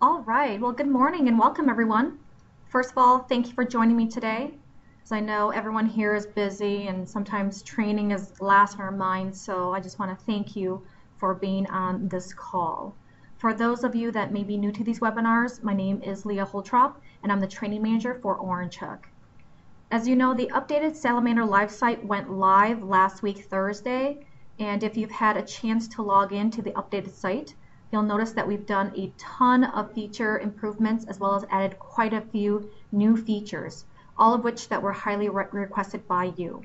All right. Well, good morning and welcome, everyone. First of all, thank you for joining me today. As I know everyone here is busy and sometimes training is last in our minds, so I just want to thank you for being on this call. For those of you that may be new to these webinars, my name is Leah Holtrop, and I'm the training manager for Orange Hook. As you know, the updated Salamander Live site went live last week Thursday, and if you've had a chance to log in to the updated site, you'll notice that we've done a ton of feature improvements as well as added quite a few new features, all of which that were highly re requested by you.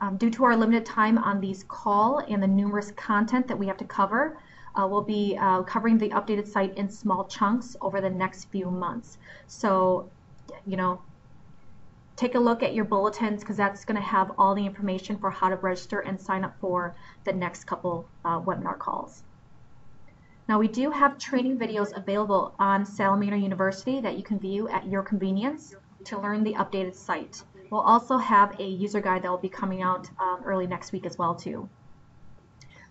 Um, due to our limited time on these call and the numerous content that we have to cover, uh, we'll be uh, covering the updated site in small chunks over the next few months. So, you know, take a look at your bulletins because that's going to have all the information for how to register and sign up for the next couple uh, webinar calls. Now we do have training videos available on Salamander University that you can view at your convenience to learn the updated site. We'll also have a user guide that will be coming out um, early next week as well too.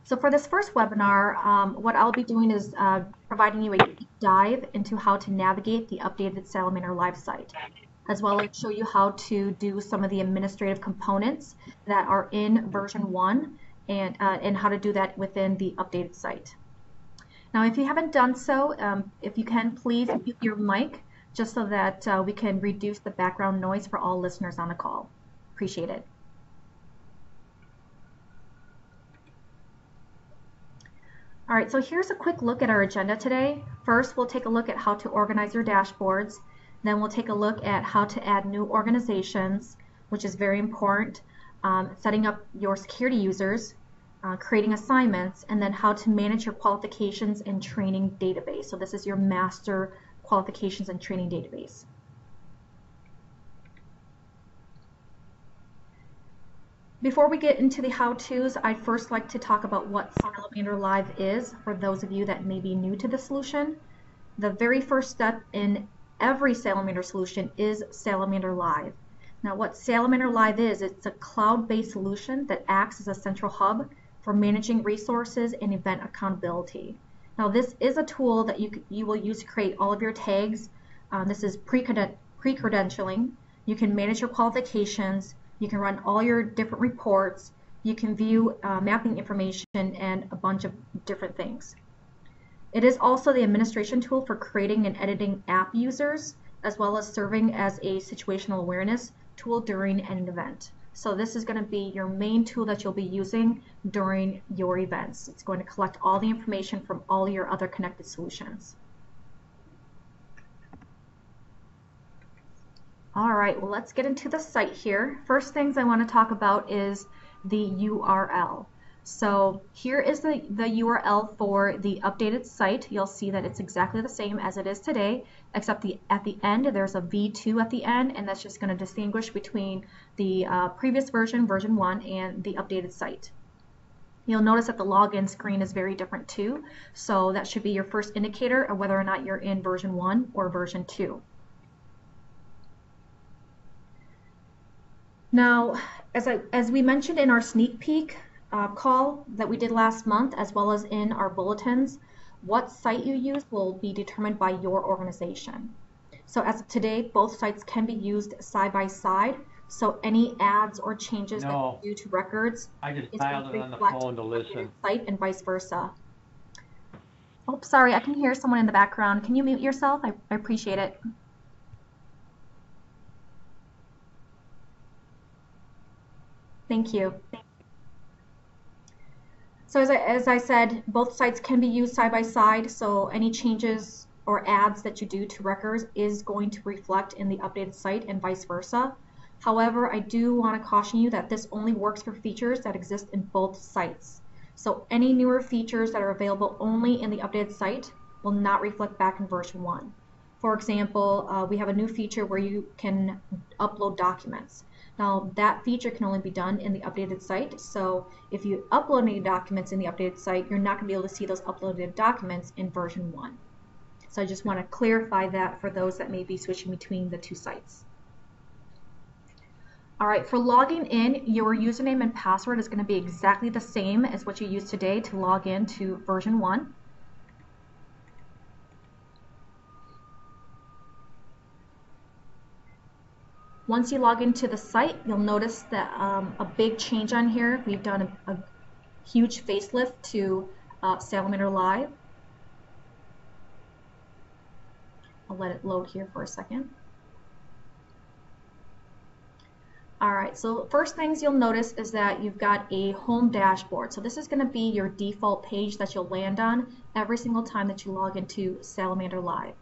So for this first webinar, um, what I'll be doing is uh, providing you a deep dive into how to navigate the updated Salamander Live site, as well as show you how to do some of the administrative components that are in version 1 and, uh, and how to do that within the updated site. Now, if you haven't done so, um, if you can, please mute your mic just so that uh, we can reduce the background noise for all listeners on the call. Appreciate it. All right, so here's a quick look at our agenda today. First, we'll take a look at how to organize your dashboards. Then we'll take a look at how to add new organizations, which is very important. Um, setting up your security users, uh, creating assignments, and then how to manage your qualifications and training database. So this is your master qualifications and training database. Before we get into the how-tos, I'd first like to talk about what Salamander Live is for those of you that may be new to the solution. The very first step in every Salamander solution is Salamander Live. Now what Salamander Live is, it's a cloud-based solution that acts as a central hub for managing resources and event accountability. Now this is a tool that you, you will use to create all of your tags. Um, this is pre-credentialing. You can manage your qualifications. You can run all your different reports. You can view uh, mapping information and a bunch of different things. It is also the administration tool for creating and editing app users, as well as serving as a situational awareness tool during an event. So this is going to be your main tool that you'll be using during your events. It's going to collect all the information from all your other connected solutions. All right, well, let's get into the site here. First things I want to talk about is the URL. So here is the, the URL for the updated site. You'll see that it's exactly the same as it is today, except the at the end there's a V2 at the end, and that's just going to distinguish between the uh, previous version, version 1, and the updated site. You'll notice that the login screen is very different too, so that should be your first indicator of whether or not you're in version 1 or version 2. Now, as, I, as we mentioned in our sneak peek, uh, call that we did last month, as well as in our bulletins, what site you use will be determined by your organization. So as of today, both sites can be used side by side. So any ads or changes no, that you do to records, I just dialed it on the phone to listen. Site and vice versa. Oh, sorry, I can hear someone in the background. Can you mute yourself? I, I appreciate it. Thank you. So as I, as I said, both sites can be used side by side, so any changes or adds that you do to records is going to reflect in the updated site and vice versa. However, I do want to caution you that this only works for features that exist in both sites. So any newer features that are available only in the updated site will not reflect back in version 1. For example, uh, we have a new feature where you can upload documents. Now that feature can only be done in the updated site, so if you upload any documents in the updated site, you're not going to be able to see those uploaded documents in version 1. So I just want to clarify that for those that may be switching between the two sites. All right, for logging in, your username and password is going to be exactly the same as what you used today to log in to version 1. Once you log into the site, you'll notice that um, a big change on here. We've done a, a huge facelift to uh, Salamander Live. I'll let it load here for a second. Alright, so first things you'll notice is that you've got a home dashboard. So this is going to be your default page that you'll land on every single time that you log into Salamander Live.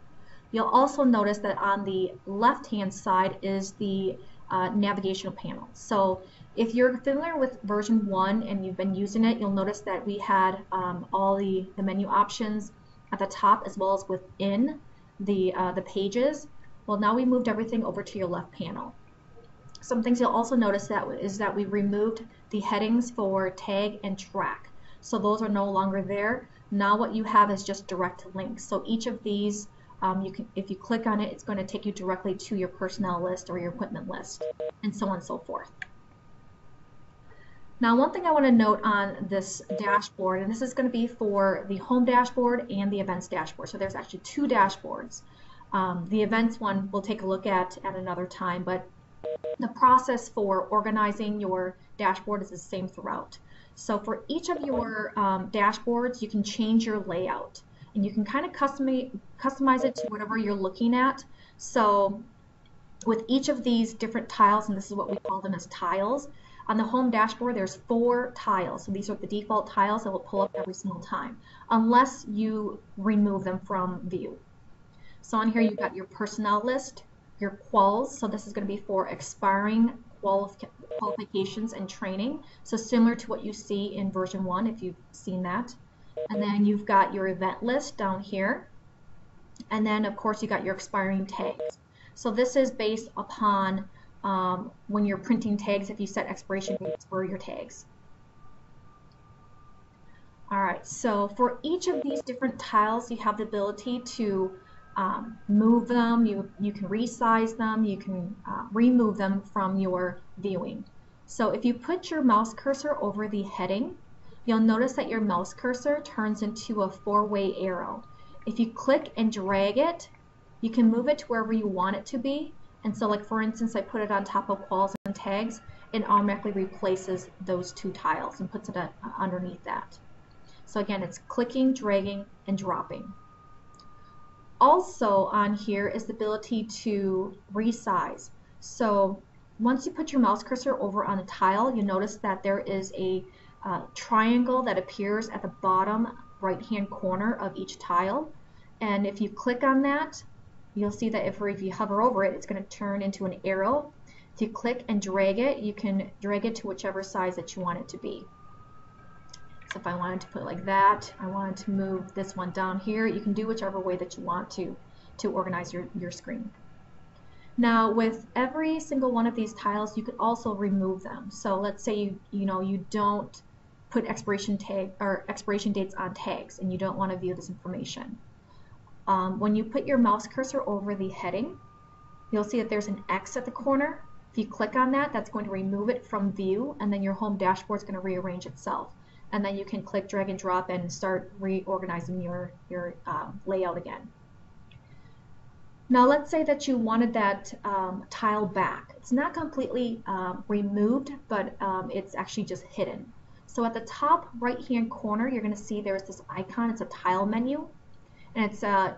You'll also notice that on the left hand side is the uh, navigational panel. So if you're familiar with version 1 and you've been using it, you'll notice that we had um, all the, the menu options at the top as well as within the, uh, the pages. Well, now we moved everything over to your left panel. Some things you'll also notice that is that we removed the headings for tag and track. So those are no longer there. Now what you have is just direct links. So each of these, um, you can, if you click on it, it's going to take you directly to your personnel list or your equipment list, and so on and so forth. Now one thing I want to note on this dashboard, and this is going to be for the home dashboard and the events dashboard. So there's actually two dashboards. Um, the events one we'll take a look at at another time, but the process for organizing your dashboard is the same throughout. So for each of your um, dashboards, you can change your layout and you can kind of customize, it to whatever you're looking at. So with each of these different tiles, and this is what we call them as tiles, on the home dashboard, there's four tiles. So these are the default tiles that will pull up every single time, unless you remove them from view. So on here, you've got your personnel list, your quals. So this is going to be for expiring qualifications and training. So similar to what you see in version 1, if you've seen that. And then you've got your event list down here. And then, of course, you got your expiring tags. So this is based upon um, when you're printing tags if you set expiration dates for your tags. Alright, so for each of these different tiles you have the ability to um, move them, you, you can resize them, you can uh, remove them from your viewing. So if you put your mouse cursor over the heading, you'll notice that your mouse cursor turns into a four-way arrow. If you click and drag it, you can move it to wherever you want it to be, and so like for instance, I put it on top of quals and tags, it automatically replaces those two tiles and puts it uh, underneath that. So again, it's clicking, dragging, and dropping. Also on here is the ability to resize. So once you put your mouse cursor over on a tile, you notice that there is a uh, triangle that appears at the bottom right hand corner of each tile. And if you click on that, you'll see that if, if you hover over it, it's going to turn into an arrow. If you click and drag it, you can drag it to whichever size that you want it to be. So if I wanted to put like that, I wanted to move this one down here, you can do whichever way that you want to to organize your, your screen. Now with every single one of these tiles, you could also remove them. So let's say you, you know you don't put expiration tag or expiration dates on tags and you don't want to view this information. Um, when you put your mouse cursor over the heading, you'll see that there's an X at the corner. If you click on that, that's going to remove it from view, and then your home dashboard is going to rearrange itself. And then you can click, drag, and drop and start reorganizing your, your um, layout again. Now let's say that you wanted that um, tile back. It's not completely um, removed, but um, it's actually just hidden. So at the top right hand corner, you're going to see there's this icon. It's a tile menu and it's uh,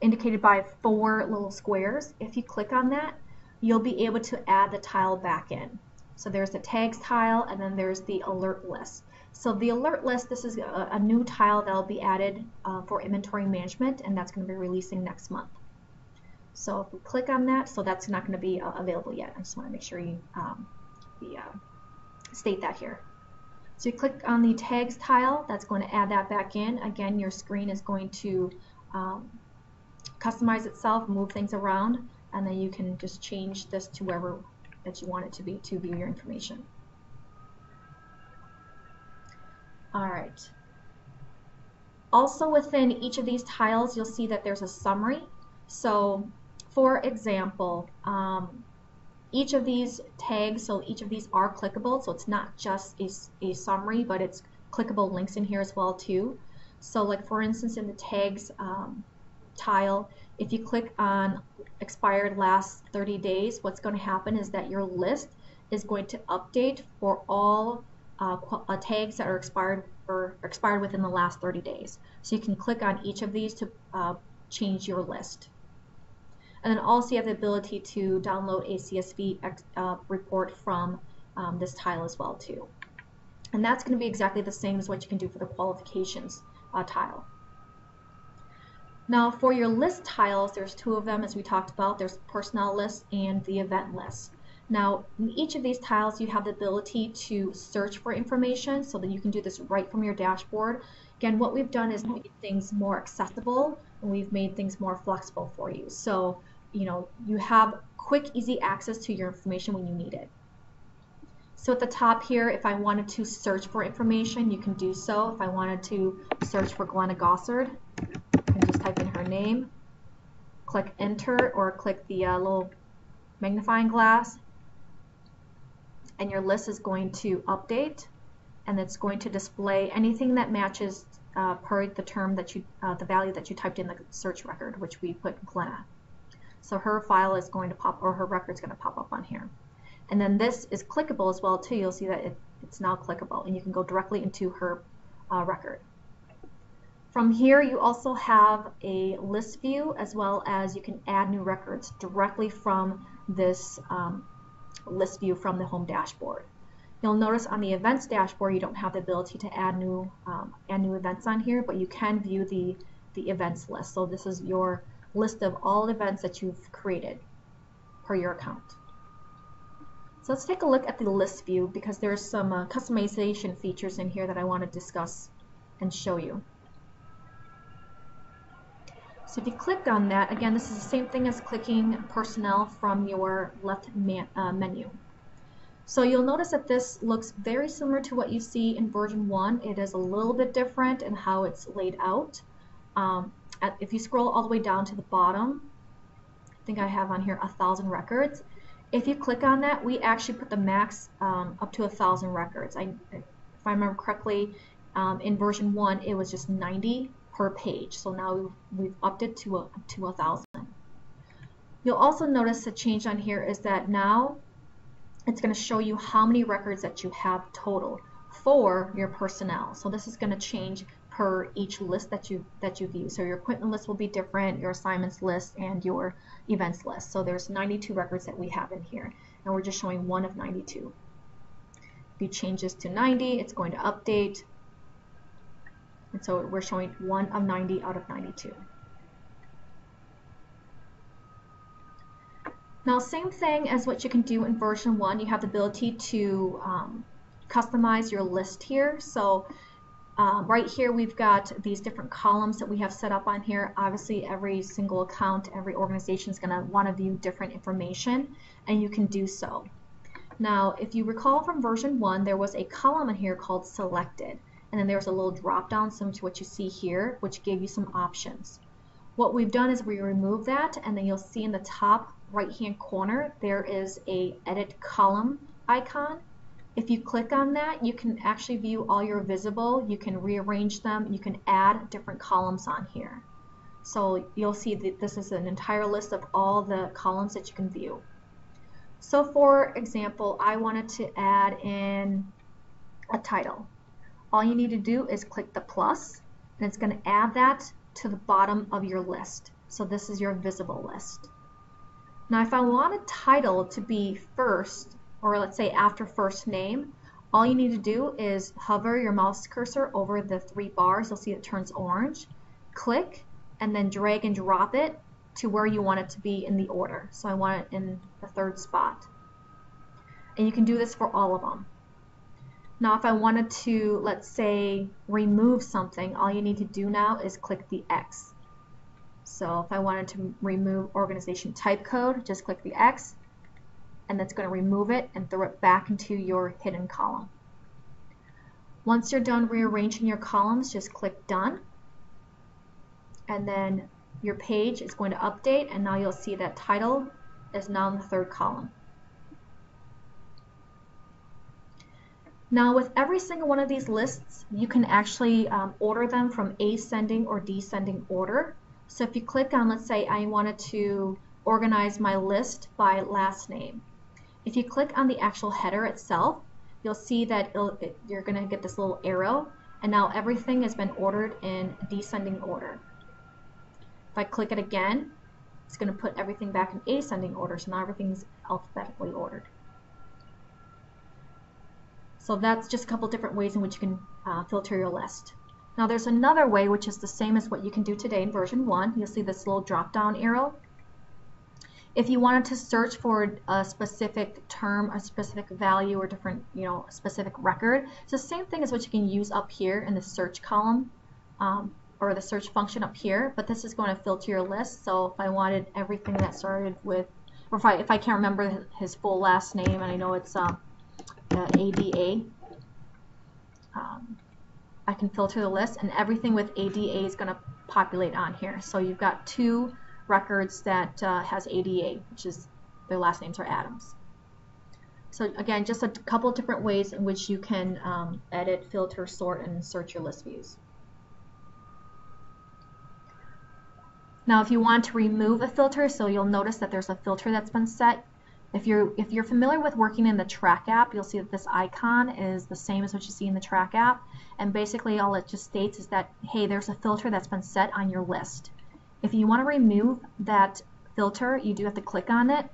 indicated by four little squares. If you click on that, you'll be able to add the tile back in. So there's the tags tile and then there's the alert list. So the alert list, this is a, a new tile that will be added uh, for inventory management and that's going to be releasing next month. So if we click on that, so that's not going to be uh, available yet. I just want to make sure you um, we, uh, state that here. So you click on the tags tile, that's going to add that back in. Again, your screen is going to um, customize itself, move things around, and then you can just change this to wherever that you want it to be to view your information. All right. Also within each of these tiles, you'll see that there's a summary. So for example, um, each of these tags, so each of these are clickable, so it's not just a, a summary, but it's clickable links in here as well too. So like for instance in the tags um, tile, if you click on expired last 30 days, what's going to happen is that your list is going to update for all uh, uh, tags that are expired or expired within the last 30 days. So you can click on each of these to uh, change your list. And then also you have the ability to download a CSV uh, report from um, this tile as well too. And that's going to be exactly the same as what you can do for the qualifications uh, tile. Now for your list tiles, there's two of them as we talked about. There's personnel list and the event list. Now, in each of these tiles, you have the ability to search for information so that you can do this right from your dashboard. Again, what we've done is made things more accessible and we've made things more flexible for you. So, you know, you have quick, easy access to your information when you need it. So at the top here, if I wanted to search for information, you can do so. If I wanted to search for Glenna Gossard, I can just type in her name, click enter, or click the uh, little magnifying glass, and your list is going to update and it's going to display anything that matches uh, per the term that you, uh, the value that you typed in the search record, which we put Glenna. So her file is going to pop, or her record is going to pop up on here. And then this is clickable as well too. You'll see that it, it's now clickable and you can go directly into her uh, record. From here you also have a list view as well as you can add new records directly from this um, list view from the home dashboard. You'll notice on the events dashboard you don't have the ability to add new um, add new events on here, but you can view the the events list. So this is your list of all events that you've created per your account. So let's take a look at the list view because there's some uh, customization features in here that I want to discuss and show you. So if you click on that, again, this is the same thing as clicking personnel from your left man, uh, menu. So you'll notice that this looks very similar to what you see in version 1. It is a little bit different in how it's laid out. Um, at, if you scroll all the way down to the bottom, I think I have on here a thousand records. If you click on that, we actually put the max um, up to a thousand records. I, if I remember correctly, um, in version 1 it was just 90 per page. So now we've, we've upped it to a, to a thousand. You'll also notice a change on here is that now it's going to show you how many records that you have total for your personnel. So this is going to change per each list that you that you view. So your equipment list will be different, your assignments list, and your events list. So there's 92 records that we have in here, and we're just showing one of 92. If you change this to 90, it's going to update. And so we're showing 1 of 90 out of 92. Now same thing as what you can do in version 1, you have the ability to um, customize your list here. So um, right here we've got these different columns that we have set up on here. Obviously every single account, every organization is going to want to view different information and you can do so. Now if you recall from version 1 there was a column in here called selected and then there was a little drop down similar to what you see here which gave you some options. What we've done is we remove that and then you'll see in the top right hand corner there is a edit column icon. If you click on that you can actually view all your visible, you can rearrange them, you can add different columns on here. So you'll see that this is an entire list of all the columns that you can view. So for example, I wanted to add in a title all you need to do is click the plus and it's going to add that to the bottom of your list. So this is your visible list. Now if I want a title to be first, or let's say after first name, all you need to do is hover your mouse cursor over the three bars. You'll see it turns orange. Click and then drag and drop it to where you want it to be in the order. So I want it in the third spot. And you can do this for all of them. Now if I wanted to, let's say, remove something, all you need to do now is click the X. So if I wanted to remove organization type code, just click the X, and that's going to remove it and throw it back into your hidden column. Once you're done rearranging your columns, just click Done, and then your page is going to update, and now you'll see that title is now in the third column. Now with every single one of these lists, you can actually um, order them from ascending or descending order. So if you click on, let's say I wanted to organize my list by last name. If you click on the actual header itself, you'll see that it, you're going to get this little arrow and now everything has been ordered in descending order. If I click it again, it's going to put everything back in ascending order, so now everything's alphabetically ordered. So that's just a couple different ways in which you can uh, filter your list. Now there's another way which is the same as what you can do today in version 1. You'll see this little drop down arrow. If you wanted to search for a specific term, a specific value, or different, you know, specific record, it's the same thing as what you can use up here in the search column um, or the search function up here, but this is going to filter your list. So if I wanted everything that started with, or if I, if I can't remember his full last name, and I know it's uh, uh, ADA, um, I can filter the list, and everything with ADA is going to populate on here. So you've got two records that uh, has ADA, which is their last names are Adams. So again, just a couple different ways in which you can um, edit, filter, sort, and search your list views. Now if you want to remove a filter, so you'll notice that there's a filter that's been set. If you're, if you're familiar with working in the track app, you'll see that this icon is the same as what you see in the track app. And basically all it just states is that, hey, there's a filter that's been set on your list. If you want to remove that filter, you do have to click on it.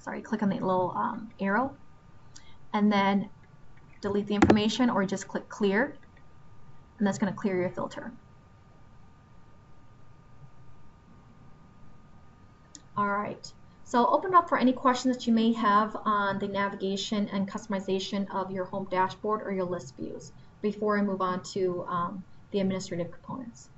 Sorry, click on the little um, arrow. And then delete the information or just click clear. And that's going to clear your filter. All right. So open up for any questions that you may have on the navigation and customization of your home dashboard or your list views before I move on to um, the administrative components.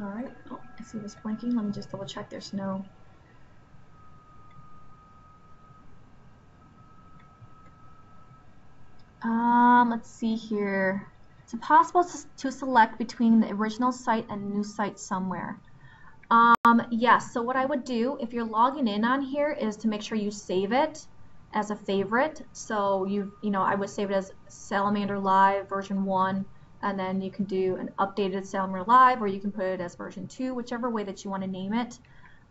All right, oh, I see this blinking. Let me just double check there's no Um, let's see here. Is it possible to select between the original site and new site somewhere? Um, yes, so what I would do if you're logging in on here is to make sure you save it as a favorite. So you, you know, I would save it as Salamander Live version 1 and then you can do an updated Salamander Live or you can put it as version 2, whichever way that you want to name it.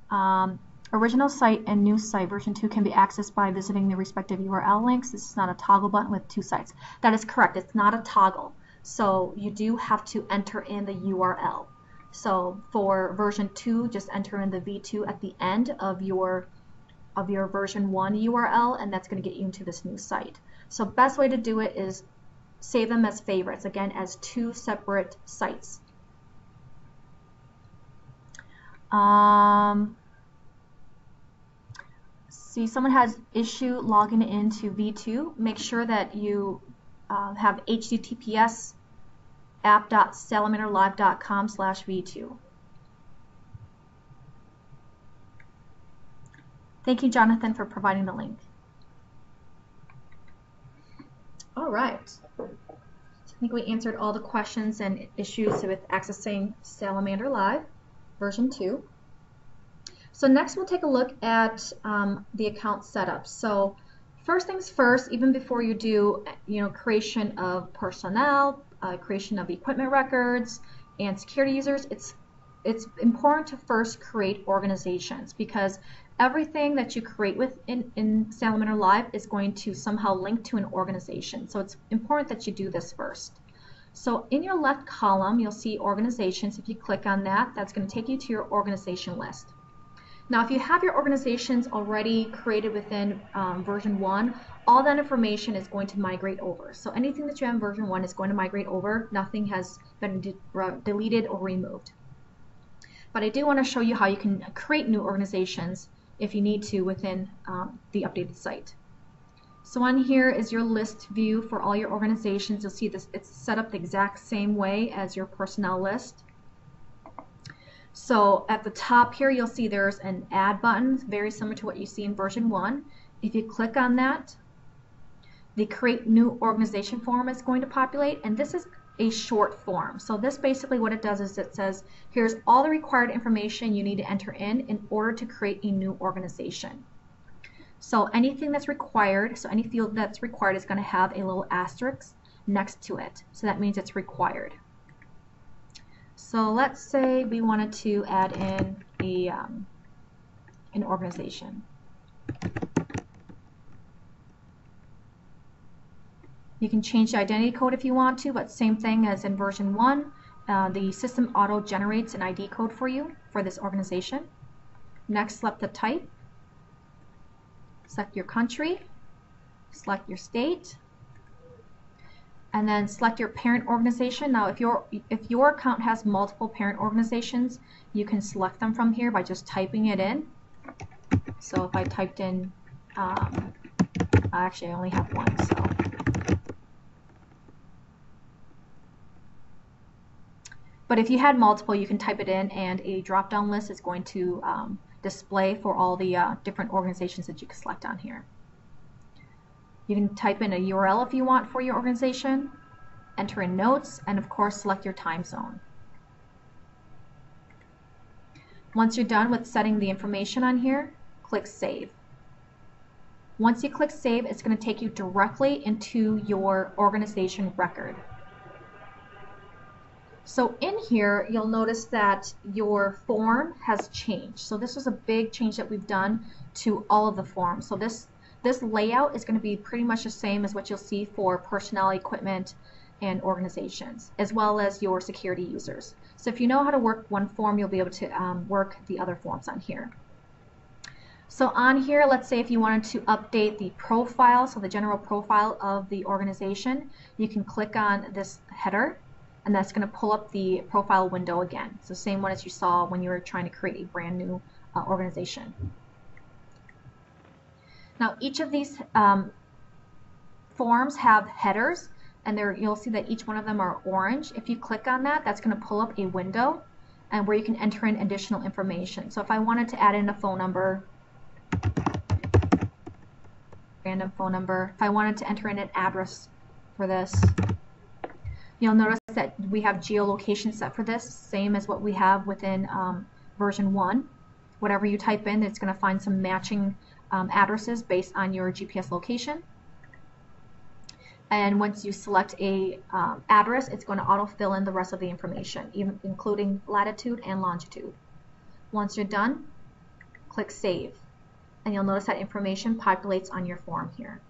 Um, Original site and new site version 2 can be accessed by visiting the respective URL links. This is not a toggle button with two sites. That is correct. It's not a toggle. So you do have to enter in the URL. So for version 2, just enter in the v2 at the end of your of your version 1 URL and that's going to get you into this new site. So best way to do it is save them as favorites, again as two separate sites. Um, see someone has issue logging into V2, make sure that you uh, have https app.salamanderlive.com slash V2. Thank you, Jonathan, for providing the link. All right. I think we answered all the questions and issues with accessing Salamander Live version 2. So next we'll take a look at um, the account setup. So first things first, even before you do, you know, creation of personnel, uh, creation of equipment records, and security users, it's it's important to first create organizations because everything that you create within in Live is going to somehow link to an organization. So it's important that you do this first. So in your left column, you'll see organizations. If you click on that, that's going to take you to your organization list. Now, if you have your organizations already created within um, version 1, all that information is going to migrate over. So anything that you have in version 1 is going to migrate over. Nothing has been de deleted or removed. But I do want to show you how you can create new organizations if you need to within um, the updated site. So on here is your list view for all your organizations. You'll see this, it's set up the exact same way as your personnel list. So at the top here, you'll see there's an add button, very similar to what you see in version 1. If you click on that, the create new organization form is going to populate, and this is a short form. So this basically what it does is it says, here's all the required information you need to enter in in order to create a new organization. So anything that's required, so any field that's required is going to have a little asterisk next to it. So that means it's required. So let's say we wanted to add in a, um, an organization. You can change the identity code if you want to, but same thing as in version 1. Uh, the system auto generates an ID code for you for this organization. Next, select the type. Select your country. Select your state. And then select your parent organization. Now, if your if your account has multiple parent organizations, you can select them from here by just typing it in. So if I typed in, um, actually I only have one, so But if you had multiple, you can type it in and a drop-down list is going to um, display for all the uh, different organizations that you can select on here. You can type in a URL if you want for your organization, enter in notes, and of course select your time zone. Once you're done with setting the information on here, click Save. Once you click Save, it's going to take you directly into your organization record. So in here, you'll notice that your form has changed. So this was a big change that we've done to all of the forms. So this, this layout is going to be pretty much the same as what you'll see for personnel, equipment, and organizations, as well as your security users. So if you know how to work one form, you'll be able to um, work the other forms on here. So on here, let's say if you wanted to update the profile, so the general profile of the organization, you can click on this header and that's going to pull up the profile window again. So same one as you saw when you were trying to create a brand new uh, organization. Now each of these um, forms have headers and there you'll see that each one of them are orange. If you click on that, that's going to pull up a window and where you can enter in additional information. So if I wanted to add in a phone number, random phone number, if I wanted to enter in an address for this, You'll notice that we have geolocation set for this, same as what we have within um, version 1. Whatever you type in, it's going to find some matching um, addresses based on your GPS location. And once you select a um, address, it's going to auto-fill in the rest of the information, even including latitude and longitude. Once you're done, click Save. And you'll notice that information populates on your form here.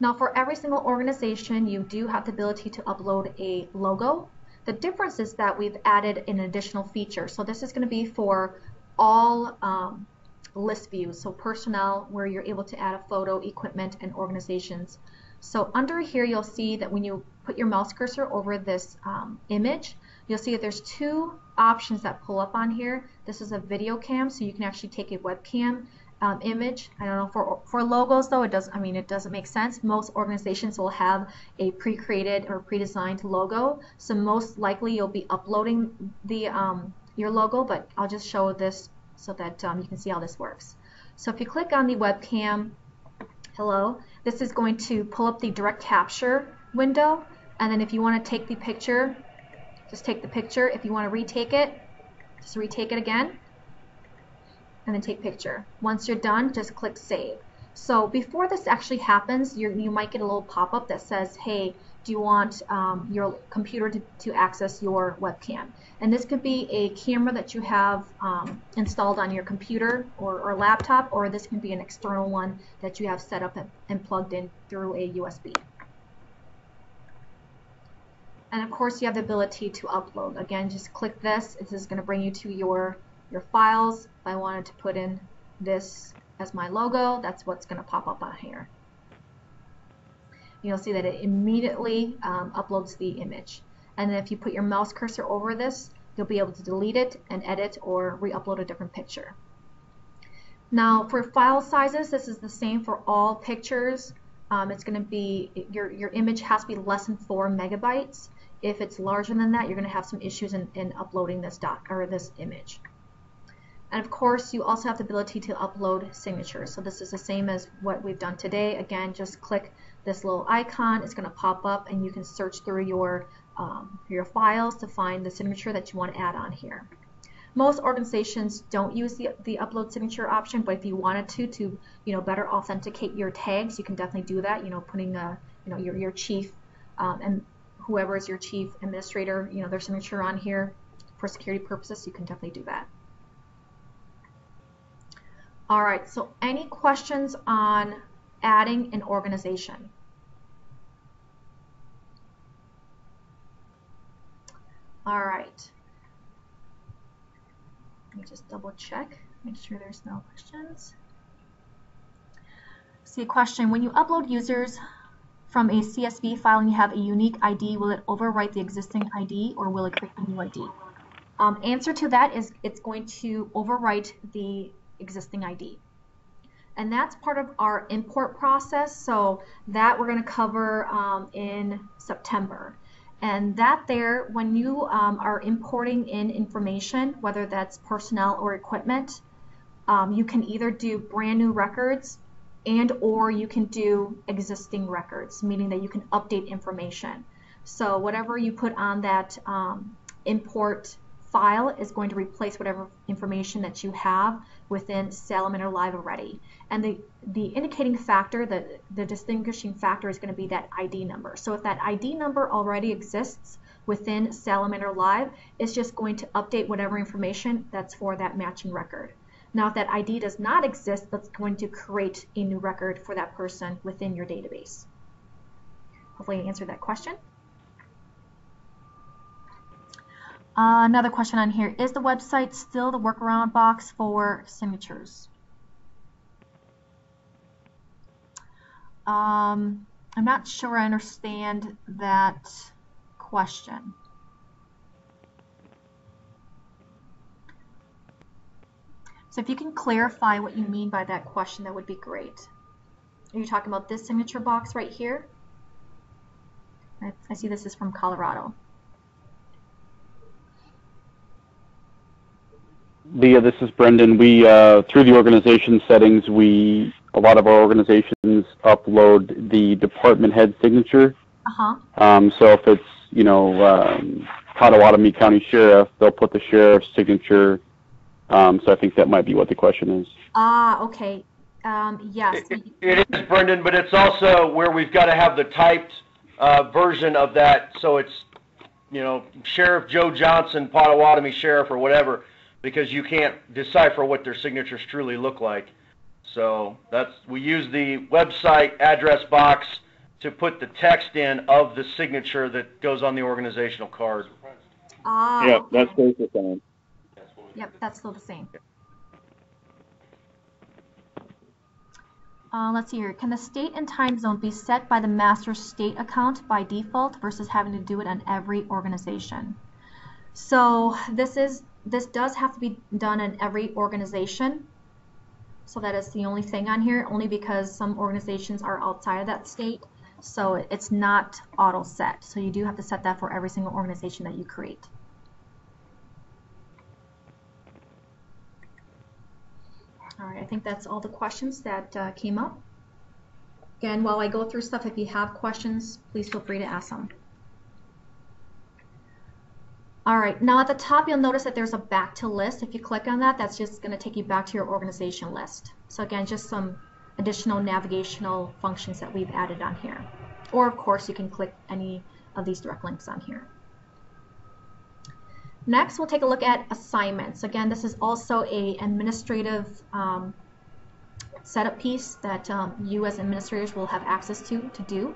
Now for every single organization, you do have the ability to upload a logo. The difference is that we've added an additional feature. So this is going to be for all um, list views, so personnel, where you're able to add a photo, equipment, and organizations. So under here, you'll see that when you put your mouse cursor over this um, image, you'll see that there's two options that pull up on here. This is a video cam, so you can actually take a webcam um, image. I don't know for for logos though it does I mean it doesn't make sense. Most organizations will have a pre-created or pre-designed logo, so most likely you'll be uploading the um, your logo. But I'll just show this so that um, you can see how this works. So if you click on the webcam, hello, this is going to pull up the direct capture window, and then if you want to take the picture, just take the picture. If you want to retake it, just retake it again and then take picture. Once you're done, just click save. So before this actually happens, you you might get a little pop-up that says, hey, do you want um, your computer to, to access your webcam? And this could be a camera that you have um, installed on your computer or, or, laptop, or this can be an external one that you have set up and, and plugged in through a USB. And of course, you have the ability to upload. Again, just click this. This is going to bring you to your your files. If I wanted to put in this as my logo, that's what's going to pop up on here. You'll see that it immediately um, uploads the image. And then if you put your mouse cursor over this, you'll be able to delete it and edit or re-upload a different picture. Now for file sizes, this is the same for all pictures. Um, it's going to be, your, your image has to be less than 4 megabytes. If it's larger than that, you're going to have some issues in, in uploading this doc or this image. And of course, you also have the ability to upload signatures. So this is the same as what we've done today. Again, just click this little icon. It's going to pop up and you can search through your, um, your files to find the signature that you want to add on here. Most organizations don't use the, the upload signature option, but if you wanted to, to you know better authenticate your tags, you can definitely do that. You know, putting a you know your your chief um, and whoever is your chief administrator, you know, their signature on here for security purposes, you can definitely do that. All right, so any questions on adding an organization? All right. Let me just double check, make sure there's no questions. See a question, when you upload users from a CSV file and you have a unique ID, will it overwrite the existing ID or will it create a new ID? Um, answer to that is it's going to overwrite the existing ID. And that's part of our import process, so that we're going to cover um, in September. And that there, when you um, are importing in information, whether that's personnel or equipment, um, you can either do brand new records and or you can do existing records, meaning that you can update information. So whatever you put on that um, import file is going to replace whatever information that you have within Salamander Live already. And the, the indicating factor, the, the distinguishing factor is going to be that ID number. So if that ID number already exists within Salamander Live, it's just going to update whatever information that's for that matching record. Now if that ID does not exist, that's going to create a new record for that person within your database. Hopefully I answered that question. Uh, another question on here, is the website still the workaround box for signatures? Um, I'm not sure I understand that question. So if you can clarify what you mean by that question, that would be great. Are you talking about this signature box right here? I, I see this is from Colorado. Leah, this is Brendan. We uh, through the organization settings, we a lot of our organizations upload the department head signature. Uh-huh. Um, so if it's you know um, Pottawatomie County Sheriff, they'll put the sheriff's signature. Um, so I think that might be what the question is. Ah, okay. Um, yes. It, it is, Brendan, but it's also where we've got to have the typed uh, version of that, so it's you know Sheriff Joe Johnson, Pottawatomie Sheriff, or whatever because you can't decipher what their signatures truly look like. So that's we use the website address box to put the text in of the signature that goes on the organizational card. Ah. Yep, that's stays the same. Yep, that's still the same. Uh, let's see here. Can the state and time zone be set by the master state account by default versus having to do it on every organization? So this is this does have to be done in every organization. So that is the only thing on here, only because some organizations are outside of that state. So it's not auto set. So you do have to set that for every single organization that you create. All right, I think that's all the questions that uh, came up. Again, while I go through stuff, if you have questions, please feel free to ask them. All right, now at the top you'll notice that there's a back to list. If you click on that, that's just going to take you back to your organization list. So again, just some additional navigational functions that we've added on here. Or of course you can click any of these direct links on here. Next, we'll take a look at assignments. Again, this is also a administrative um, setup piece that um, you as administrators will have access to to do.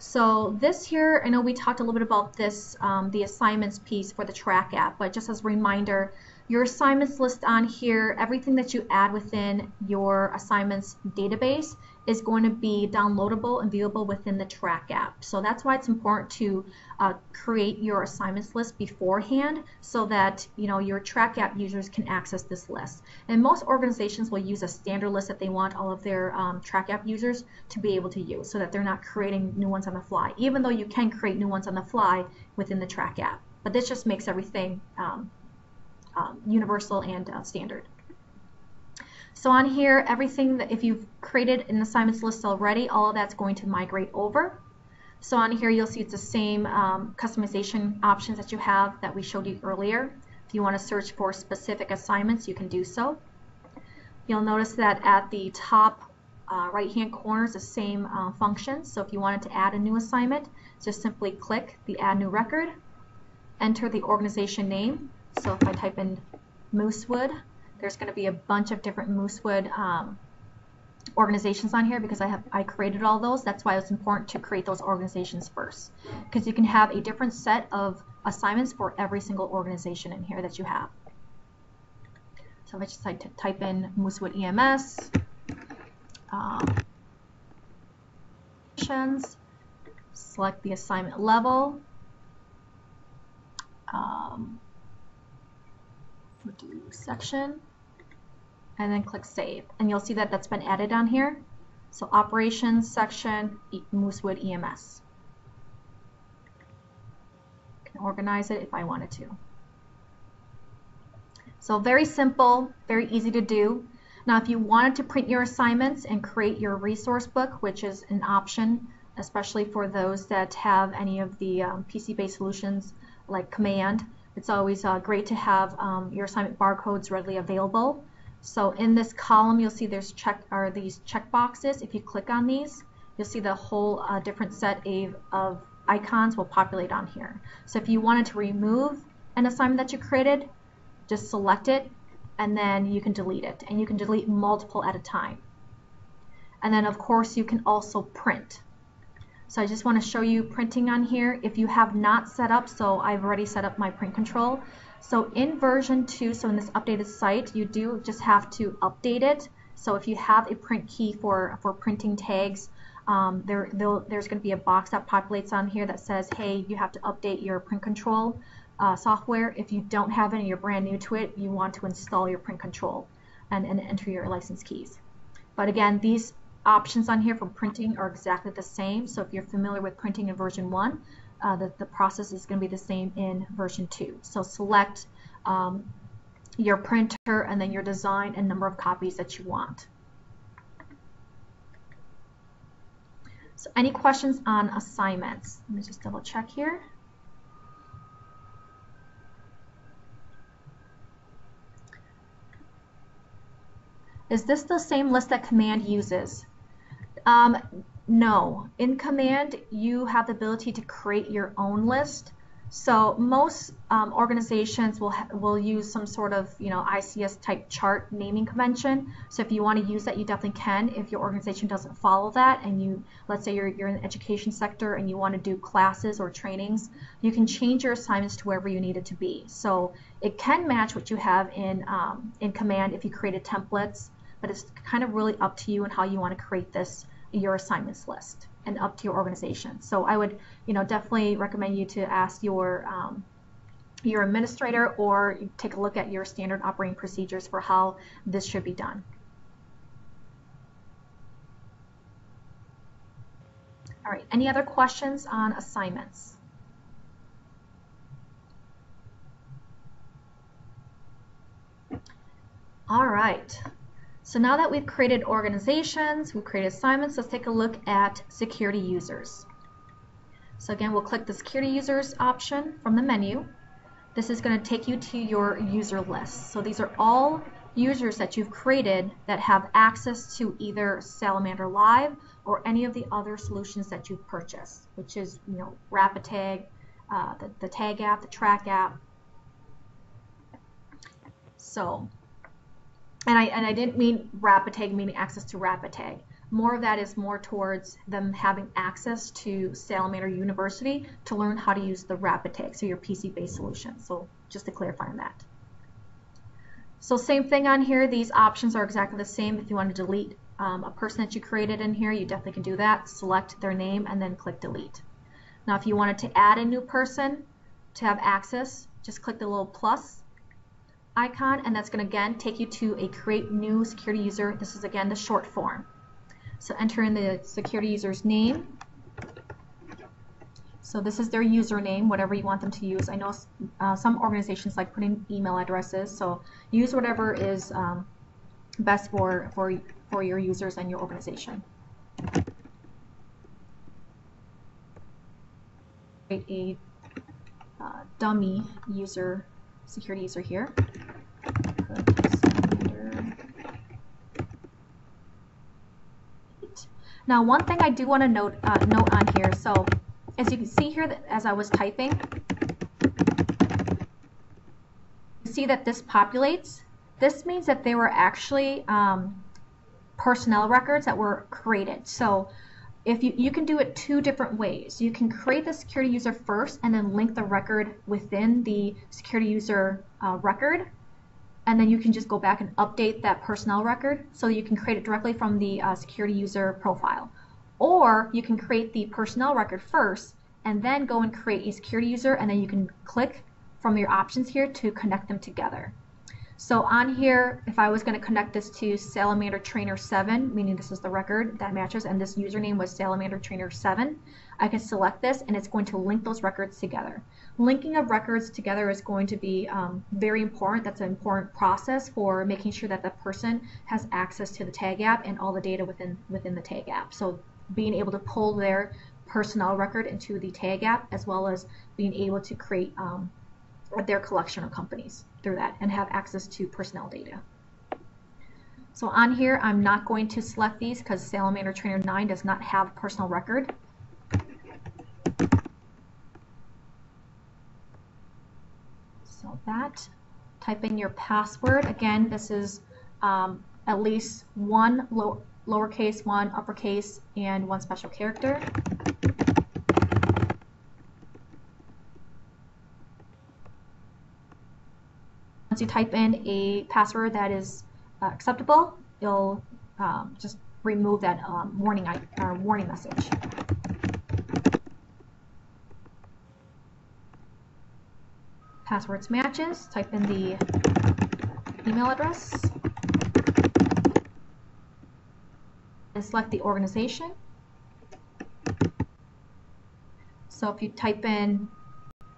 So this here, I know we talked a little bit about this, um, the assignments piece for the track app, but just as a reminder, your assignments list on here, everything that you add within your assignments database is going to be downloadable and viewable within the track app. So that's why it's important to uh, create your assignments list beforehand so that you know your track app users can access this list. And most organizations will use a standard list that they want all of their um, track app users to be able to use so that they're not creating new ones on the fly, even though you can create new ones on the fly within the track app. But this just makes everything um, um, universal and uh, standard. So on here, everything that if you've created an assignments list already, all of that's going to migrate over. So on here, you'll see it's the same um, customization options that you have that we showed you earlier. If you want to search for specific assignments, you can do so. You'll notice that at the top uh, right hand corner is the same uh, function. So if you wanted to add a new assignment, just simply click the add new record, enter the organization name. So if I type in Moosewood, there's going to be a bunch of different Moosewood um, organizations on here because I have I created all those. That's why it's important to create those organizations first because you can have a different set of assignments for every single organization in here that you have. So if I just like to type in Moosewood EMS, um, select the assignment level, um, section, and then click Save. And you'll see that that's been added on here. So Operations section, Moosewood EMS. I can organize it if I wanted to. So very simple, very easy to do. Now if you wanted to print your assignments and create your resource book, which is an option, especially for those that have any of the um, PC-based solutions like Command, it's always uh, great to have um, your assignment barcodes readily available. So in this column, you'll see there's check or these check boxes. If you click on these, you'll see the whole uh, different set of, of icons will populate on here. So if you wanted to remove an assignment that you created, just select it and then you can delete it. And you can delete multiple at a time. And then of course you can also print. So I just want to show you printing on here. If you have not set up, so I've already set up my print control. So in version 2, so in this updated site, you do just have to update it. So if you have a print key for, for printing tags, um, there, there's going to be a box that populates on here that says, hey, you have to update your print control uh, software. If you don't have any, you're brand new to it, you want to install your print control and, and enter your license keys. But again, these options on here for printing are exactly the same. So if you're familiar with printing in version 1, uh, the, the process is going to be the same in version 2. So select um, your printer and then your design and number of copies that you want. So any questions on assignments? Let me just double check here. Is this the same list that command uses? Um, no. In Command, you have the ability to create your own list. So most um, organizations will will use some sort of you know ICS type chart naming convention. So if you want to use that, you definitely can. If your organization doesn't follow that, and you let's say you're you're in the education sector and you want to do classes or trainings, you can change your assignments to wherever you need it to be. So it can match what you have in um, in Command if you created templates, but it's kind of really up to you and how you want to create this your assignments list and up to your organization. So I would, you know, definitely recommend you to ask your um, your administrator or take a look at your standard operating procedures for how this should be done. All right, any other questions on assignments? All right. So now that we've created organizations, we've created assignments, let's take a look at security users. So again, we'll click the security users option from the menu. This is going to take you to your user list. So these are all users that you've created that have access to either Salamander Live or any of the other solutions that you've purchased, which is, you know, RapidTag, uh, the, the Tag app, the Track app. So and I, and I didn't mean RapidTag meaning access to RapidTag. More of that is more towards them having access to Salamander University to learn how to use the RapidTag, so your PC-based solution. So just to clarify on that. So same thing on here. These options are exactly the same. If you want to delete um, a person that you created in here, you definitely can do that. Select their name and then click delete. Now if you wanted to add a new person to have access, just click the little plus icon and that's going to again take you to a create new security user. This is again the short form. So enter in the security user's name. So this is their username, whatever you want them to use. I know uh, some organizations like putting email addresses, so use whatever is um, best for, for, for your users and your organization. Create a uh, dummy user security user here. Now, one thing I do want to note uh, note on here. So, as you can see here, as I was typing, you see that this populates. This means that they were actually um, personnel records that were created. So if you, you can do it two different ways. You can create the security user first and then link the record within the security user uh, record. And then you can just go back and update that personnel record so you can create it directly from the uh, security user profile. Or you can create the personnel record first and then go and create a security user and then you can click from your options here to connect them together. So on here, if I was going to connect this to Salamander Trainer 7, meaning this is the record that matches, and this username was Salamander Trainer 7, I can select this and it's going to link those records together. Linking of records together is going to be um, very important. That's an important process for making sure that the person has access to the tag app and all the data within, within the tag app. So being able to pull their personnel record into the tag app as well as being able to create um, their collection of companies through that and have access to personnel data. So on here, I'm not going to select these because Salamander Trainer 9 does not have personal record. So that, type in your password. Again, this is um, at least one low, lowercase, one uppercase, and one special character. Once you type in a password that is uh, acceptable, it'll um, just remove that um, warning, uh, warning message. Passwords matches, type in the email address, and select the organization. So if you type in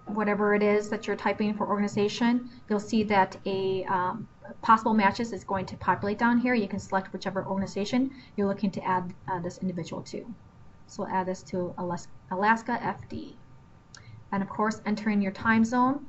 whatever it is that you're typing for organization, you'll see that a um, possible matches is going to populate down here. You can select whichever organization you're looking to add uh, this individual to. So we'll add this to Alaska FD. And of course, enter in your time zone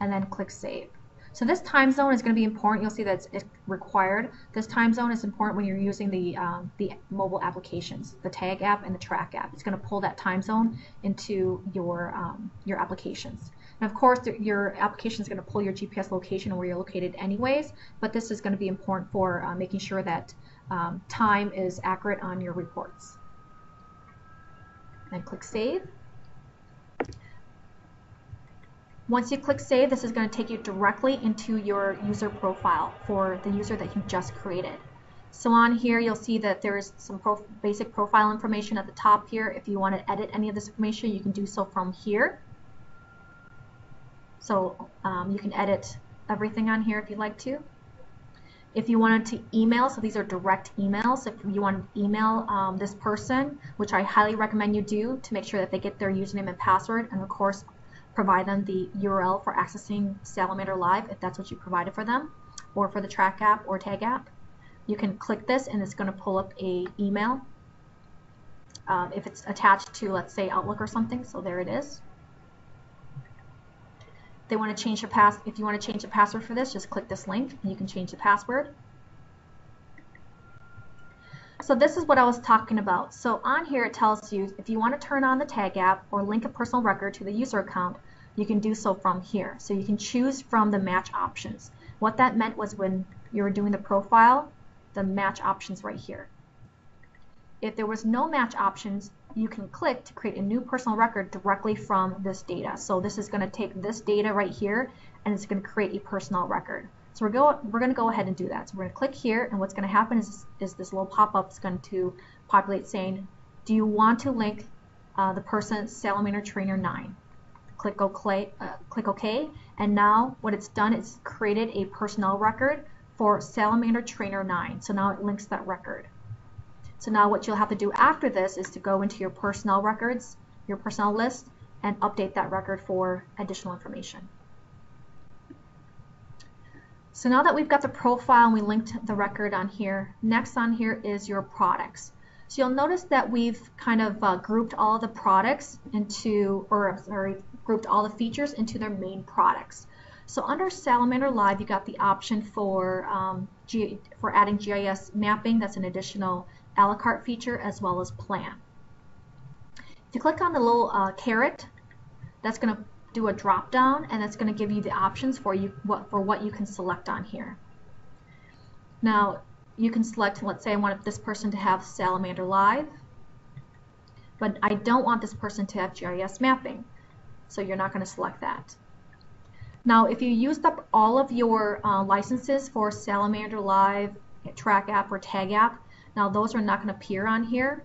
and then click Save. So this time zone is going to be important. You'll see that it's required. This time zone is important when you're using the, um, the mobile applications, the tag app and the track app. It's going to pull that time zone into your, um, your applications. And of course, your application is going to pull your GPS location where you're located anyways, but this is going to be important for uh, making sure that um, time is accurate on your reports. And click Save. Once you click save, this is going to take you directly into your user profile for the user that you just created. So on here, you'll see that there's some prof basic profile information at the top here. If you want to edit any of this information, you can do so from here. So um, you can edit everything on here if you'd like to. If you wanted to email, so these are direct emails, if you want to email um, this person, which I highly recommend you do to make sure that they get their username and password, and of course provide them the URL for accessing Salamander Live if that's what you provided for them, or for the track app or tag app. You can click this and it's going to pull up a email um, if it's attached to, let's say, Outlook or something. So there it is. They want to change the pass. If you want to change the password for this, just click this link and you can change the password. So this is what I was talking about. So on here it tells you if you want to turn on the tag app or link a personal record to the user account, you can do so from here. So you can choose from the match options. What that meant was when you were doing the profile, the match options right here. If there was no match options, you can click to create a new personal record directly from this data. So this is going to take this data right here and it's going to create a personal record. So we're, go, we're going to go ahead and do that. So we're going to click here and what's going to happen is, is this little pop-up is going to populate saying, do you want to link uh, the person Salamander Trainer 9? Click OK, uh, click OK, and now what it's done is created a personnel record for Salamander Trainer 9. So now it links that record. So now what you'll have to do after this is to go into your personnel records, your personnel list, and update that record for additional information. So now that we've got the profile and we linked the record on here, next on here is your products. So you'll notice that we've kind of uh, grouped all the products into, or sorry, grouped all the features into their main products. So under Salamander Live, you got the option for um, for adding GIS mapping. That's an additional a la carte feature as well as plan. If you click on the little uh, caret, that's going to do a drop down and that's going to give you the options for you what for what you can select on here. Now you can select let's say I want this person to have Salamander Live but I don't want this person to have GIS mapping so you're not going to select that. Now if you used up all of your uh, licenses for Salamander Live, Track App, or Tag App, now those are not going to appear on here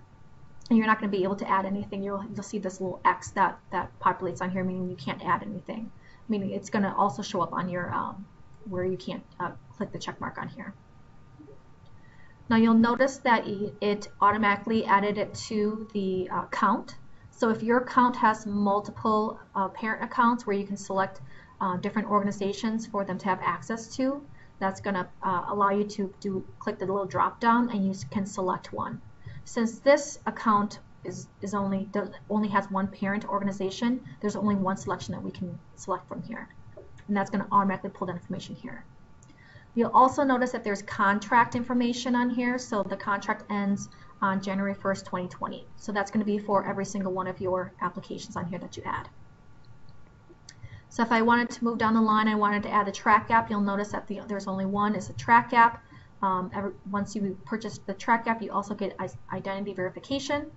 and you're not going to be able to add anything. You'll, you'll see this little X that, that populates on here, meaning you can't add anything. Meaning it's going to also show up on your, um, where you can't uh, click the check mark on here. Now you'll notice that it automatically added it to the uh, count. So if your account has multiple uh, parent accounts where you can select uh, different organizations for them to have access to, that's going to uh, allow you to do click the little drop down and you can select one. Since this account is, is only does, only has one parent organization, there's only one selection that we can select from here. And that's going to automatically pull that information here. You'll also notice that there's contract information on here. So the contract ends on January 1st, 2020. So that's going to be for every single one of your applications on here that you add. So if I wanted to move down the line, I wanted to add the track app, you'll notice that the, there's only one is a track app. Um, every, once you purchase the track app, you also get identity verification.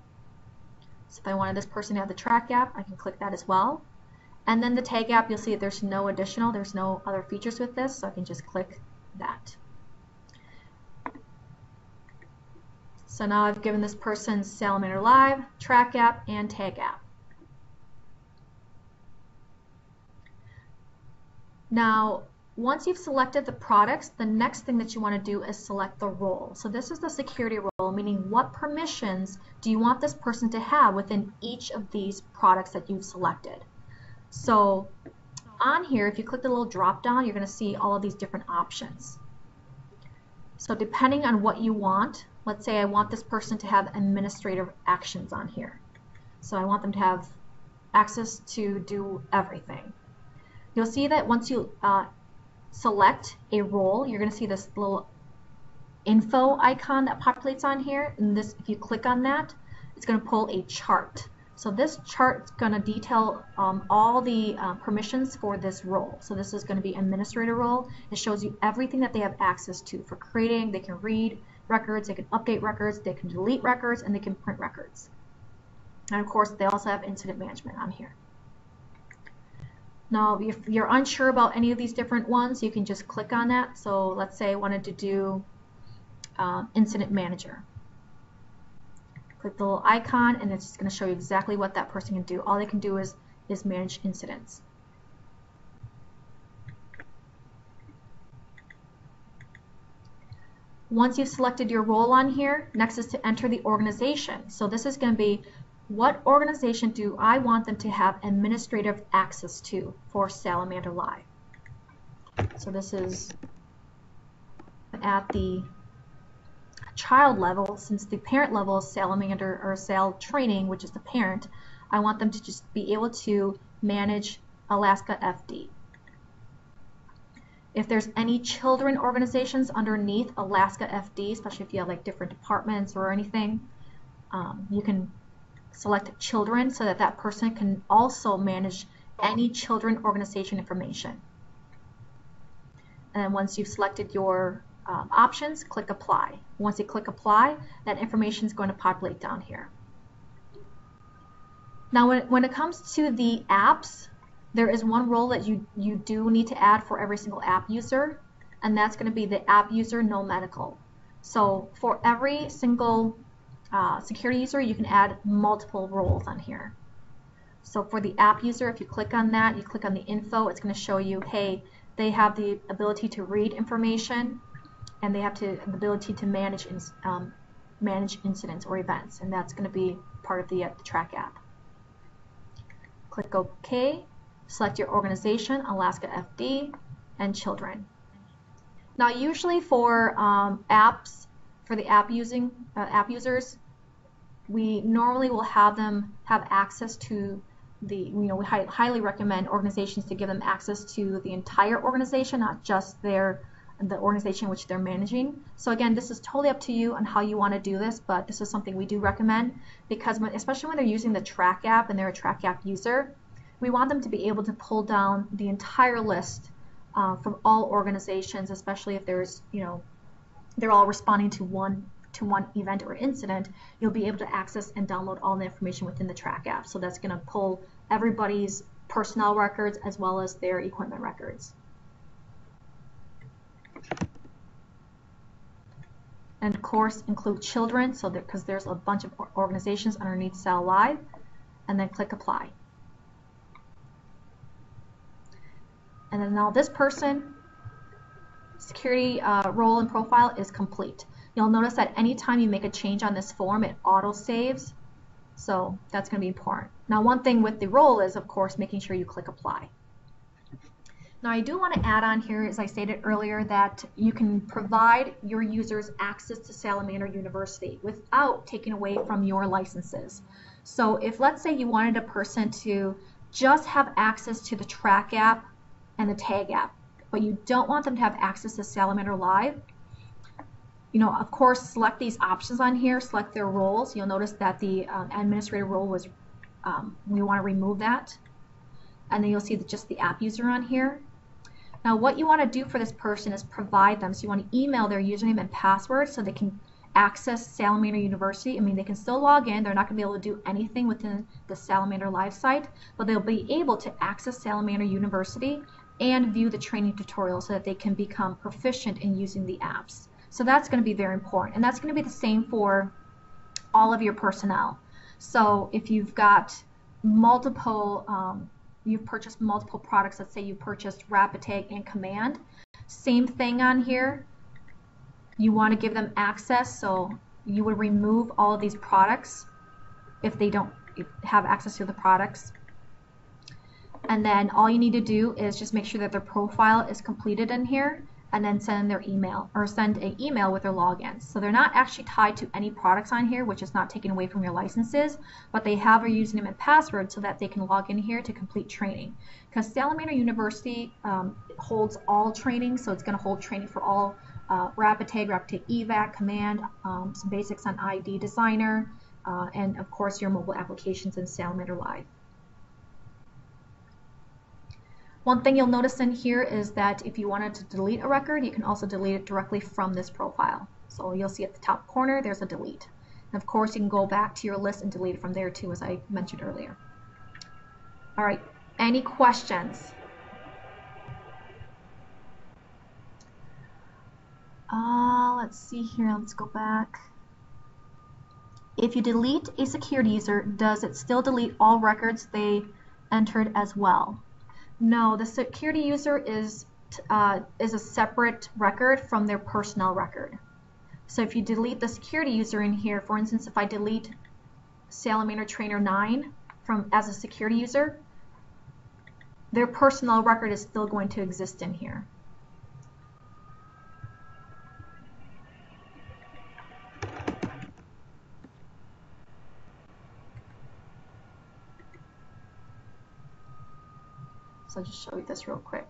So if I wanted this person to have the track app, I can click that as well. And then the tag app, you'll see there's no additional, there's no other features with this, so I can just click that. So now I've given this person Salamander Live, track app, and tag app. Now, once you've selected the products, the next thing that you want to do is select the role. So this is the security role, meaning what permissions do you want this person to have within each of these products that you've selected. So on here, if you click the little drop down, you're going to see all of these different options. So depending on what you want, let's say I want this person to have administrative actions on here. So I want them to have access to do everything. You'll see that once you uh, select a role, you're going to see this little info icon that populates on here. And this, if you click on that, it's going to pull a chart. So this chart is going to detail um, all the uh, permissions for this role. So this is going to be administrator role. It shows you everything that they have access to for creating. They can read records, they can update records, they can delete records, and they can print records. And of course, they also have incident management on here. Now, if you're unsure about any of these different ones, you can just click on that. So let's say I wanted to do um, Incident Manager. Click the little icon and it's just going to show you exactly what that person can do. All they can do is, is manage incidents. Once you've selected your role on here, next is to enter the organization. So this is going to be what organization do I want them to have administrative access to for Salamander Live? So this is at the child level, since the parent level is Salamander or Sal Training, which is the parent, I want them to just be able to manage Alaska FD. If there's any children organizations underneath Alaska FD, especially if you have like different departments or anything, um, you can select children so that that person can also manage any children organization information. And then once you've selected your um, options, click apply. Once you click apply, that information is going to populate down here. Now when, when it comes to the apps, there is one role that you, you do need to add for every single app user, and that's going to be the app user no medical. So for every single uh, security user, you can add multiple roles on here. So for the app user, if you click on that, you click on the info, it's going to show you, hey, they have the ability to read information and they have to, the ability to manage um, manage incidents or events, and that's going to be part of the, uh, the track app. Click OK, select your organization, Alaska FD, and children. Now usually for um, apps, for the app using uh, app users, we normally will have them have access to the, you know, we hi highly recommend organizations to give them access to the entire organization, not just their the organization which they're managing. So again, this is totally up to you on how you want to do this, but this is something we do recommend because when, especially when they're using the track app and they're a track app user, we want them to be able to pull down the entire list uh, from all organizations, especially if there's, you know, they're all responding to one to one event or incident, you'll be able to access and download all the information within the track app. So that's going to pull everybody's personnel records as well as their equipment records. And of course include children, so because there's a bunch of organizations underneath Sal Live, and then click apply. And then now this person, security uh, role and profile is complete. You'll notice that anytime you make a change on this form, it auto saves. So that's going to be important. Now one thing with the role is, of course, making sure you click apply. Now I do want to add on here, as I stated earlier, that you can provide your users access to Salamander University without taking away from your licenses. So if let's say you wanted a person to just have access to the track app and the tag app, but you don't want them to have access to Salamander Live, you know, of course, select these options on here, select their roles. You'll notice that the um, administrator role was, um, we want to remove that. And then you'll see that just the app user on here. Now what you want to do for this person is provide them, so you want to email their username and password so they can access Salamander University. I mean, they can still log in. They're not going to be able to do anything within the Salamander Live site, but they'll be able to access Salamander University and view the training tutorials so that they can become proficient in using the apps. So that's going to be very important. And that's going to be the same for all of your personnel. So if you've got multiple, um, you've purchased multiple products, let's say you purchased RapidTag and Command, same thing on here. You want to give them access, so you would remove all of these products if they don't have access to the products. And then all you need to do is just make sure that their profile is completed in here and then send their email or send an email with their logins. So they're not actually tied to any products on here, which is not taken away from your licenses, but they have a username and password so that they can log in here to complete training. Because Salamander University um, holds all training, so it's going to hold training for all uh, RapidTag, RapidTag EVAC, Command, um, some basics on ID Designer, uh, and of course your mobile applications in Salamander Live. One thing you'll notice in here is that if you wanted to delete a record, you can also delete it directly from this profile. So you'll see at the top corner, there's a delete. And of course, you can go back to your list and delete it from there too, as I mentioned earlier. All right, any questions? Uh, let's see here, let's go back. If you delete a security user, does it still delete all records they entered as well? No, the security user is uh, is a separate record from their personnel record. So if you delete the security user in here, for instance, if I delete Salamander Trainer 9 from as a security user, their personnel record is still going to exist in here. So I'll just show you this real quick.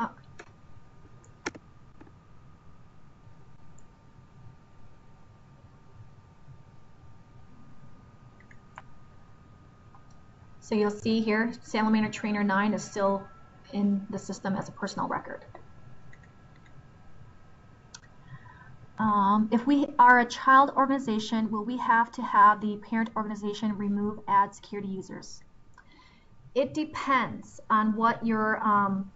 Oh. So you'll see here, Salamander Trainer 9 is still in the system as a personal record. Um, if we are a child organization, will we have to have the parent organization remove add security users? It depends on what your um,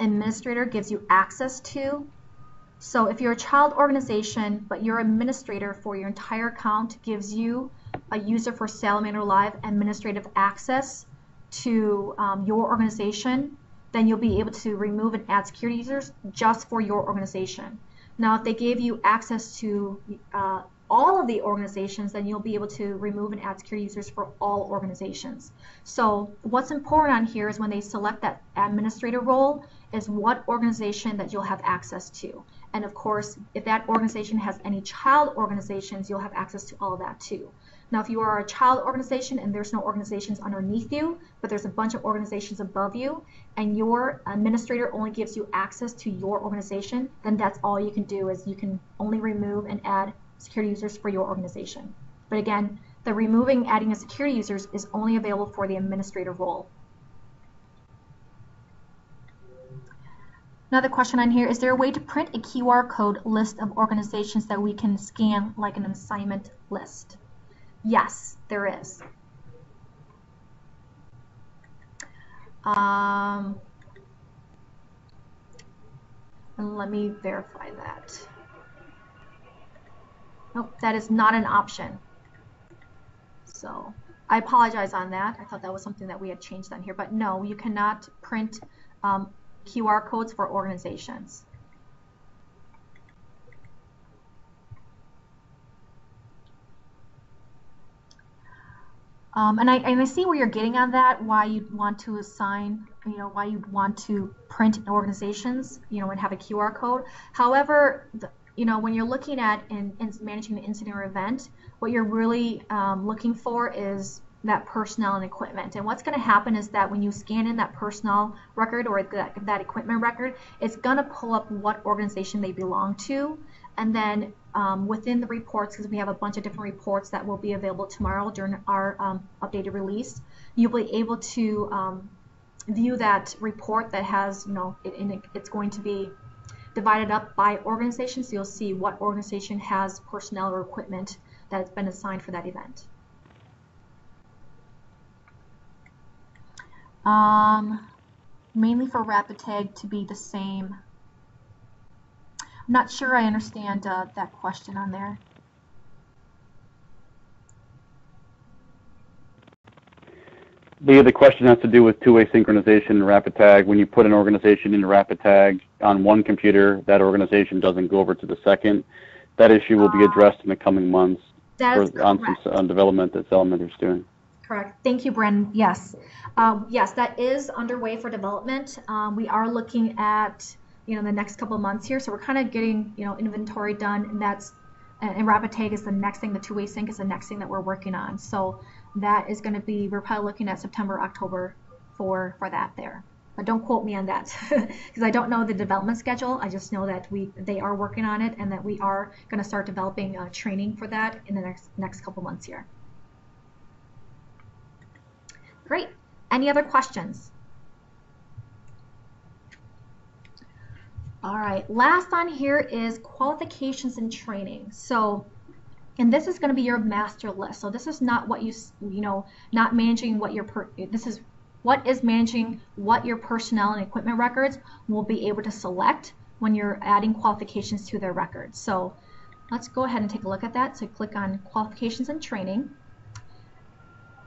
administrator gives you access to. So if you're a child organization, but your administrator for your entire account gives you a user for Salamander Live administrative access to um, your organization, then you'll be able to remove and add security users just for your organization. Now, if they gave you access to uh, all of the organizations, then you'll be able to remove and add security users for all organizations. So what's important on here is when they select that administrator role is what organization that you'll have access to. And of course, if that organization has any child organizations, you'll have access to all of that too. Now, if you are a child organization and there's no organizations underneath you, but there's a bunch of organizations above you, and your administrator only gives you access to your organization, then that's all you can do is you can only remove and add security users for your organization. But again, the removing adding a security users is only available for the administrator role. Another question on here, is there a way to print a QR code list of organizations that we can scan like an assignment list? Yes, there is. Um, let me verify that. Nope, that is not an option. So I apologize on that. I thought that was something that we had changed on here, but no, you cannot print um, QR codes for organizations. Um, and, I, and I see where you're getting on that, why you'd want to assign, you know, why you'd want to print organizations, you know, and have a QR code. However, the, you know, when you're looking at and, managing the incident or event, what you're really um, looking for is that personnel and equipment. And what's going to happen is that when you scan in that personnel record or that, that equipment record, it's going to pull up what organization they belong to. And then um, within the reports, because we have a bunch of different reports that will be available tomorrow during our um, updated release, you'll be able to um, view that report that has, you know, it, it, it's going to be divided up by organization, so you'll see what organization has personnel or equipment that's been assigned for that event. Um, mainly for rapid tag to be the same I'm not sure I understand uh, that question on there. The, the question has to do with two-way synchronization in Rapid Tag. When you put an organization into Rapid Tag on one computer, that organization doesn't go over to the second. That issue will be addressed in the coming months is on some on development that Salamander is doing. Correct. Thank you, Bren. Yes. Um, yes, that is underway for development. Um, we are looking at you know the next couple of months here. So we're kind of getting you know inventory done, and that's and rapid tag is the next thing. The two-way sync is the next thing that we're working on. So that is going to be we're probably looking at September, October for for that there. But don't quote me on that because I don't know the development schedule. I just know that we they are working on it and that we are going to start developing uh, training for that in the next next couple months here. Great. Any other questions? All right, last on here is qualifications and training. So, and this is going to be your master list. So this is not what you, you know, not managing what your, per, this is what is managing what your personnel and equipment records will be able to select when you're adding qualifications to their records. So let's go ahead and take a look at that. So click on qualifications and training.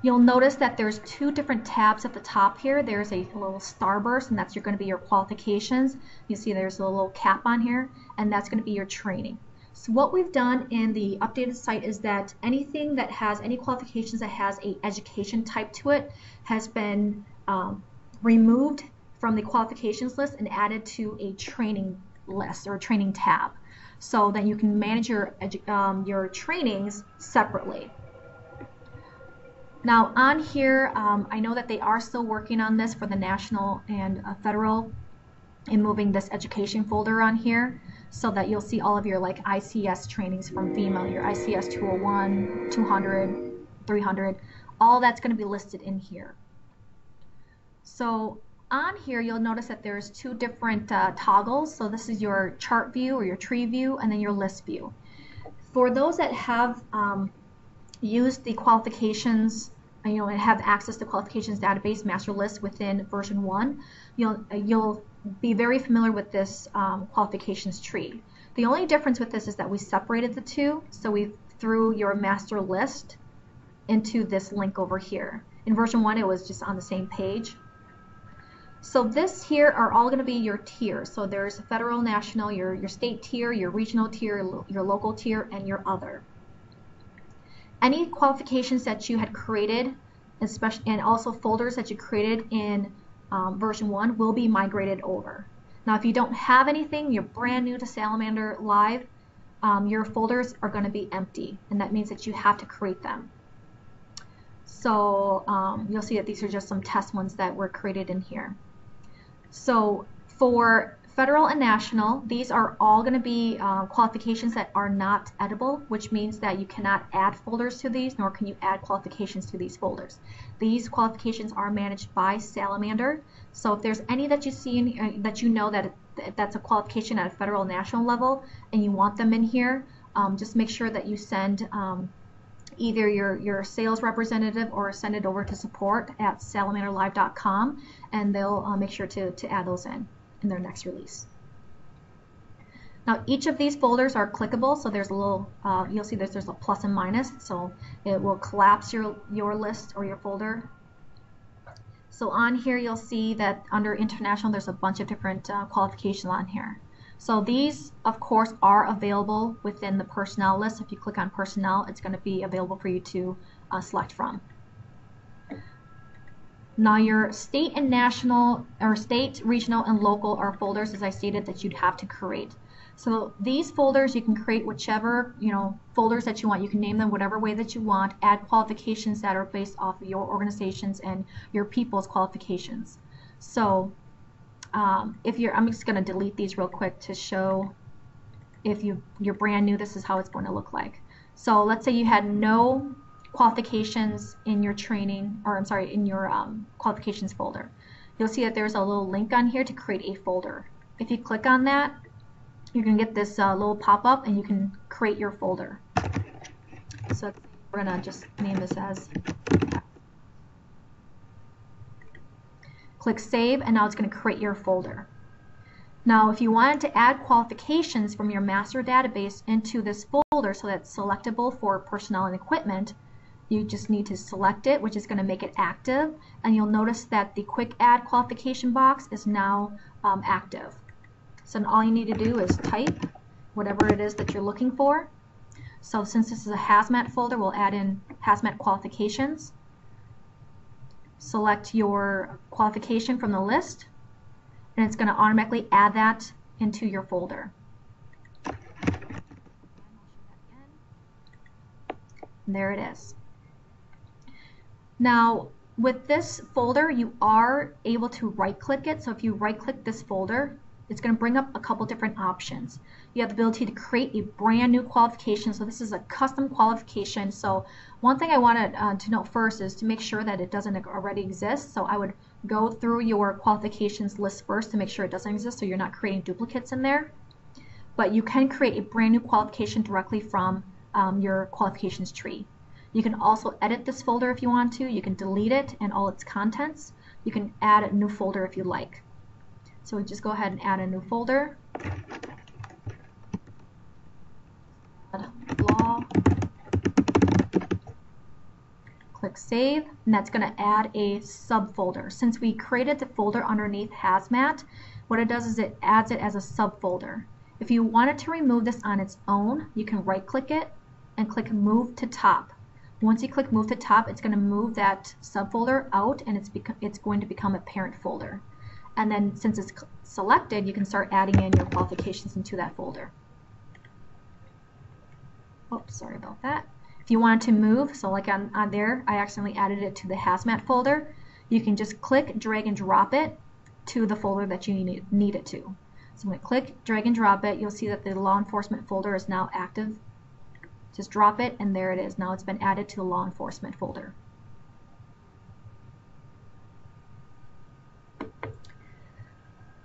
You'll notice that there's two different tabs at the top here. There's a little starburst, and that's going to be your qualifications. You see there's a little cap on here, and that's going to be your training. So what we've done in the updated site is that anything that has any qualifications that has a education type to it has been um, removed from the qualifications list and added to a training list or a training tab so that you can manage your, um, your trainings separately. Now on here, um, I know that they are still working on this for the national and uh, federal in moving this education folder on here so that you'll see all of your like ICS trainings from FEMA, your ICS 201, 200, 300, all that's going to be listed in here. So on here, you'll notice that there's two different uh, toggles. So this is your chart view or your tree view and then your list view. For those that have um, used the qualifications you know, and have access to qualifications database master list within version one, you'll, you'll be very familiar with this um, qualifications tree. The only difference with this is that we separated the two, so we threw your master list into this link over here. In version one, it was just on the same page. So this here are all going to be your tiers. So there's federal, national, your, your state tier, your regional tier, your local tier, and your other any qualifications that you had created, especially and also folders that you created in um, version 1 will be migrated over. Now, if you don't have anything, you're brand new to Salamander Live, um, your folders are going to be empty, and that means that you have to create them. So um, you'll see that these are just some test ones that were created in here. So for federal and national, these are all going to be uh, qualifications that are not edible, which means that you cannot add folders to these, nor can you add qualifications to these folders. These qualifications are managed by Salamander. So if there's any that you see in, uh, that you know that that's a qualification at a federal national level, and you want them in here, um, just make sure that you send um, either your, your sales representative or send it over to support at salamanderlive.com and they'll uh, make sure to, to add those in in their next release. Now each of these folders are clickable, so there's a little, uh, you'll see there's a plus and minus, so it will collapse your, your list or your folder. So on here you'll see that under international there's a bunch of different uh, qualifications on here. So these, of course, are available within the personnel list. If you click on personnel, it's going to be available for you to uh, select from. Now your state and national, or state, regional, and local are folders, as I stated, that you'd have to create. So these folders, you can create whichever, you know, folders that you want. You can name them whatever way that you want, add qualifications that are based off of your organizations and your people's qualifications. So um, if you're, I'm just going to delete these real quick to show if you, you're brand new, this is how it's going to look like. So let's say you had no qualifications in your training, or I'm sorry, in your um, qualifications folder. You'll see that there's a little link on here to create a folder. If you click on that, you're going to get this uh, little pop-up and you can create your folder. So we're going to just name this as Click Save, and now it's going to create your folder. Now, if you wanted to add qualifications from your master database into this folder so that it's selectable for personnel and equipment, you just need to select it, which is going to make it active, and you'll notice that the Quick Add qualification box is now um, active. So all you need to do is type whatever it is that you're looking for. So since this is a hazmat folder, we'll add in hazmat qualifications select your qualification from the list, and it's going to automatically add that into your folder. And there it is. Now, with this folder, you are able to right-click it. So if you right-click this folder, it's going to bring up a couple different options. You have the ability to create a brand new qualification. So this is a custom qualification. So one thing I wanted uh, to note first is to make sure that it doesn't already exist. So I would go through your qualifications list first to make sure it doesn't exist so you're not creating duplicates in there. But you can create a brand new qualification directly from um, your qualifications tree. You can also edit this folder if you want to. You can delete it and all its contents. You can add a new folder if you like. So we just go ahead and add a new folder. Law. Click Save, and that's going to add a subfolder. Since we created the folder underneath Hazmat, what it does is it adds it as a subfolder. If you wanted to remove this on its own, you can right-click it and click Move to Top. Once you click Move to Top, it's going to move that subfolder out and it's, it's going to become a parent folder. And then since it's selected, you can start adding in your qualifications into that folder. Oops, sorry about that. If you wanted to move, so like on, on there, I accidentally added it to the hazmat folder, you can just click, drag and drop it to the folder that you need, need it to. So I'm going to click, drag and drop it. You'll see that the law enforcement folder is now active. Just drop it and there it is. Now it's been added to the law enforcement folder.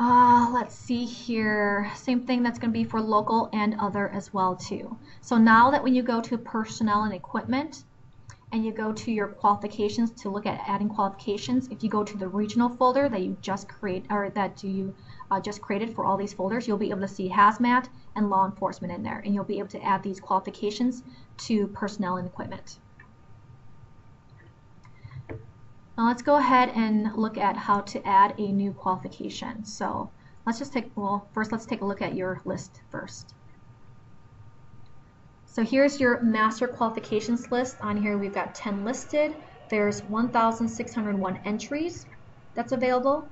Uh, let's see here. Same thing that's going to be for local and other as well too. So now that when you go to personnel and equipment and you go to your qualifications to look at adding qualifications, if you go to the regional folder that you just create or that you uh, just created for all these folders, you'll be able to see hazmat and law enforcement in there, and you'll be able to add these qualifications to personnel and equipment. Now let's go ahead and look at how to add a new qualification. So let's just take, well, first let's take a look at your list first. So here's your master qualifications list. On here we've got 10 listed. There's 1,601 entries that's available.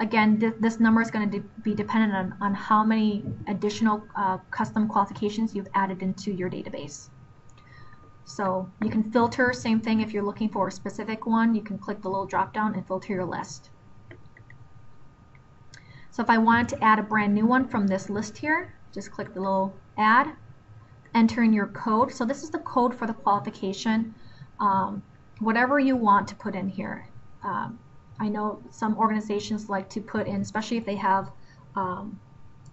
Again, th this number is going to de be dependent on, on how many additional uh, custom qualifications you've added into your database. So you can filter, same thing if you're looking for a specific one, you can click the little drop down and filter your list. So if I wanted to add a brand new one from this list here, just click the little add, enter in your code. So this is the code for the qualification. Um, whatever you want to put in here. Um, I know some organizations like to put in, especially if they have um,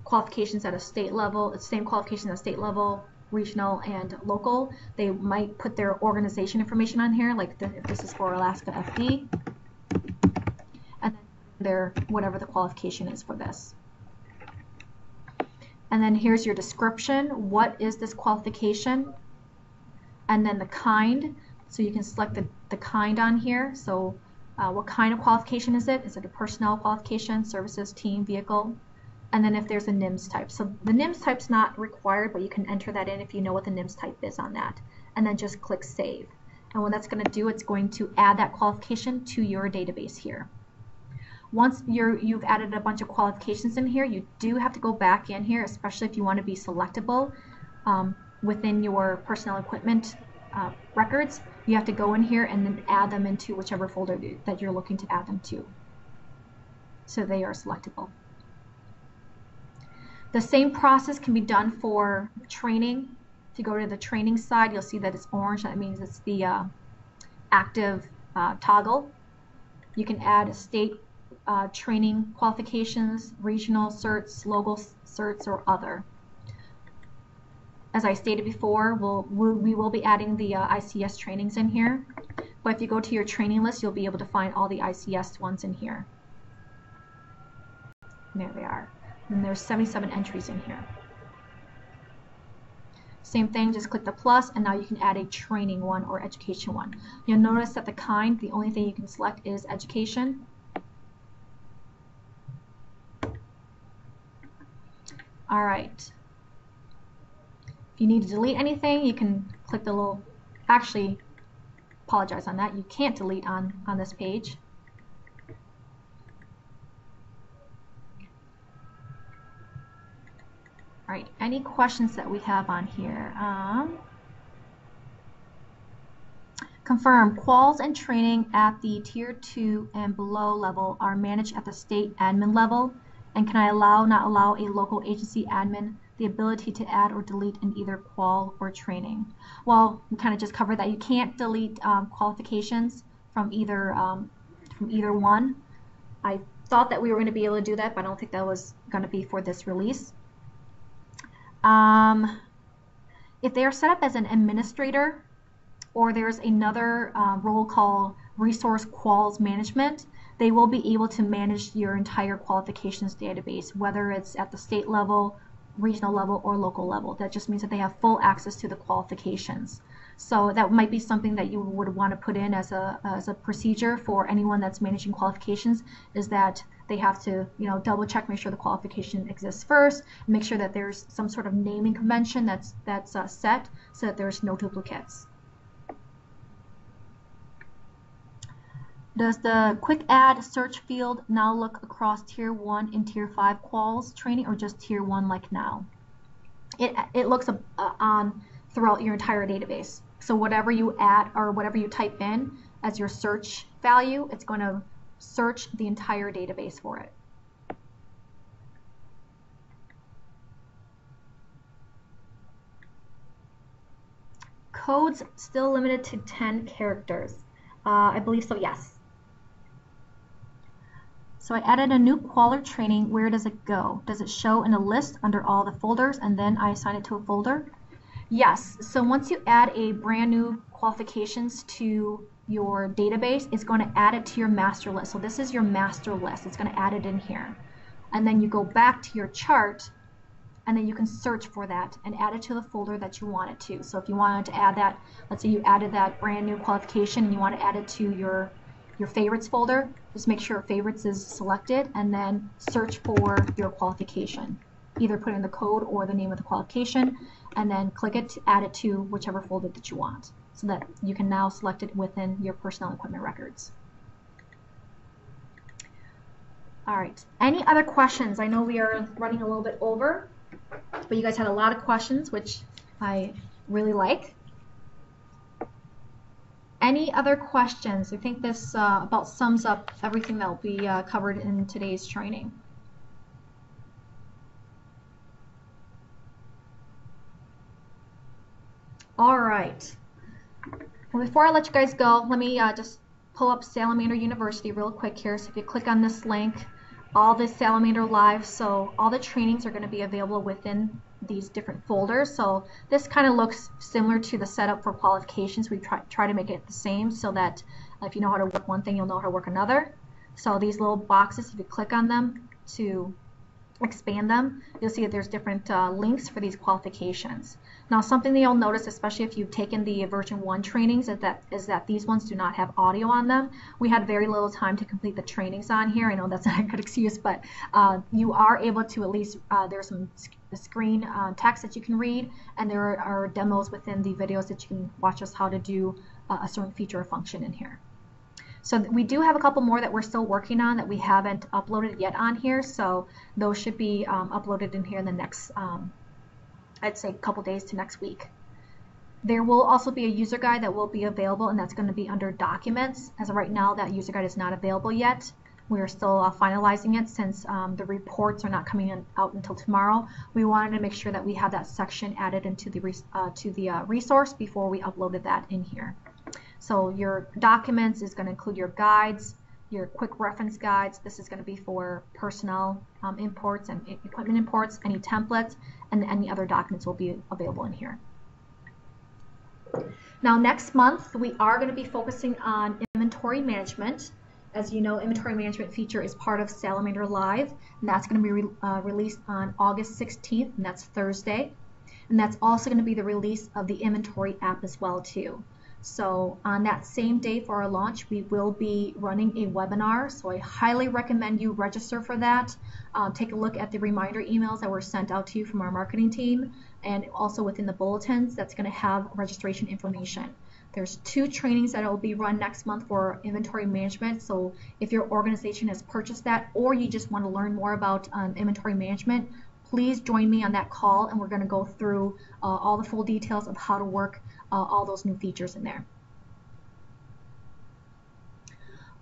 qualifications at a state level, same qualifications at state level, regional and local. They might put their organization information on here, like the, if this is for Alaska FD, and then their whatever the qualification is for this. And then here's your description. What is this qualification? And then the kind. So you can select the, the kind on here. So uh, what kind of qualification is it? Is it a personnel qualification, services, team, vehicle? and then if there's a NIMS type. So the NIMS type's not required, but you can enter that in if you know what the NIMS type is on that. And then just click Save. And what that's going to do, it's going to add that qualification to your database here. Once you're, you've added a bunch of qualifications in here, you do have to go back in here, especially if you want to be selectable um, within your personnel equipment uh, records. You have to go in here and then add them into whichever folder that you're looking to add them to. So they are selectable. The same process can be done for training. If you go to the training side, you'll see that it's orange. That means it's the uh, active uh, toggle. You can add state uh, training qualifications, regional certs, local certs, or other. As I stated before, we'll, we will be adding the uh, ICS trainings in here. But if you go to your training list, you'll be able to find all the ICS ones in here. There they are. And there's 77 entries in here. Same thing, just click the plus, and now you can add a training one or education one. You'll notice that the kind, the only thing you can select is education. All right. If you need to delete anything, you can click the little, actually, apologize on that, you can't delete on, on this page. All right, any questions that we have on here? Um, confirm, quals and training at the tier 2 and below level are managed at the state admin level, and can I allow, not allow a local agency admin the ability to add or delete in either qual or training? Well, we kind of just covered that. You can't delete um, qualifications from either, um, from either one. I thought that we were going to be able to do that, but I don't think that was going to be for this release. Um, if they are set up as an administrator or there's another uh, role called resource quals management, they will be able to manage your entire qualifications database, whether it's at the state level, regional level, or local level. That just means that they have full access to the qualifications. So that might be something that you would want to put in as a, as a procedure for anyone that's managing qualifications is that they have to, you know, double check, make sure the qualification exists first, make sure that there's some sort of naming convention that's that's uh, set so that there's no duplicates. Does the quick add search field now look across tier 1 and tier 5 quals training or just tier 1 like now? It, it looks uh, on throughout your entire database. So whatever you add or whatever you type in as your search value, it's going to search the entire database for it. Codes still limited to 10 characters. Uh, I believe so, yes. So I added a new qual or training. Where does it go? Does it show in a list under all the folders and then I assign it to a folder? Yes. So once you add a brand new qualifications to your database, it's going to add it to your master list. So this is your master list. It's going to add it in here. And then you go back to your chart and then you can search for that and add it to the folder that you want it to. So if you wanted to add that, let's say you added that brand new qualification and you want to add it to your your favorites folder, just make sure favorites is selected and then search for your qualification. Either put in the code or the name of the qualification and then click it to add it to whichever folder that you want so that you can now select it within your personnel equipment records. All right. Any other questions? I know we are running a little bit over, but you guys had a lot of questions, which I really like. Any other questions? I think this uh, about sums up everything that will be uh, covered in today's training. All right. Well, before I let you guys go, let me uh, just pull up Salamander University real quick here. So if you click on this link, all the Salamander Live, so all the trainings are going to be available within these different folders. So this kind of looks similar to the setup for qualifications. We try, try to make it the same so that if you know how to work one thing, you'll know how to work another. So these little boxes, if you click on them to expand them, you'll see that there's different uh, links for these qualifications. Now something that you'll notice, especially if you've taken the version 1 trainings, is that, is that these ones do not have audio on them. We had very little time to complete the trainings on here. I know that's not a good excuse, but uh, you are able to at least, uh, there's some screen uh, text that you can read, and there are demos within the videos that you can watch us how to do uh, a certain feature or function in here. So we do have a couple more that we're still working on that we haven't uploaded yet on here. So those should be um, uploaded in here in the next, um, I'd say, a couple days to next week. There will also be a user guide that will be available, and that's going to be under documents. As of right now, that user guide is not available yet. We are still uh, finalizing it since um, the reports are not coming in, out until tomorrow. We wanted to make sure that we have that section added into the uh, to the uh, resource before we uploaded that in here. So your documents is going to include your guides, your quick reference guides. This is going to be for personnel um, imports and equipment imports, any templates, and any other documents will be available in here. Now next month we are going to be focusing on inventory management. As you know, inventory management feature is part of Salamander Live, and that's going to be re uh, released on August 16th, and that's Thursday. And that's also going to be the release of the inventory app as well too. So on that same day for our launch, we will be running a webinar. So I highly recommend you register for that. Um, take a look at the reminder emails that were sent out to you from our marketing team and also within the bulletins that's going to have registration information. There's two trainings that will be run next month for inventory management. So if your organization has purchased that or you just want to learn more about um, inventory management, please join me on that call and we're going to go through uh, all the full details of how to work uh, all those new features in there.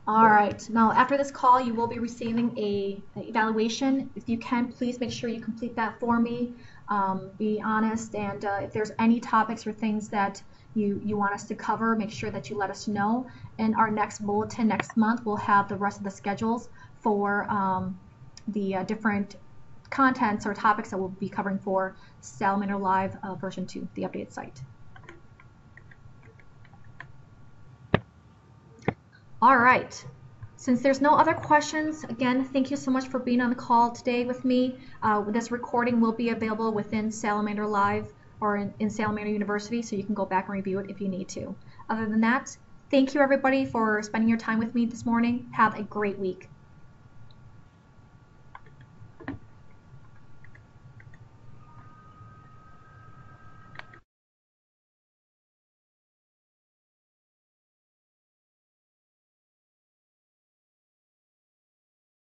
All right, now after this call, you will be receiving a, a evaluation. If you can, please make sure you complete that for me. Um, be honest, and uh, if there's any topics or things that you, you want us to cover, make sure that you let us know. In our next bulletin next month, we'll have the rest of the schedules for um, the uh, different contents or topics that we'll be covering for Salamander Live uh, version 2, the updated site. All right. Since there's no other questions, again, thank you so much for being on the call today with me. Uh, this recording will be available within Salamander Live or in, in Salamander University, so you can go back and review it if you need to. Other than that, thank you everybody for spending your time with me this morning. Have a great week.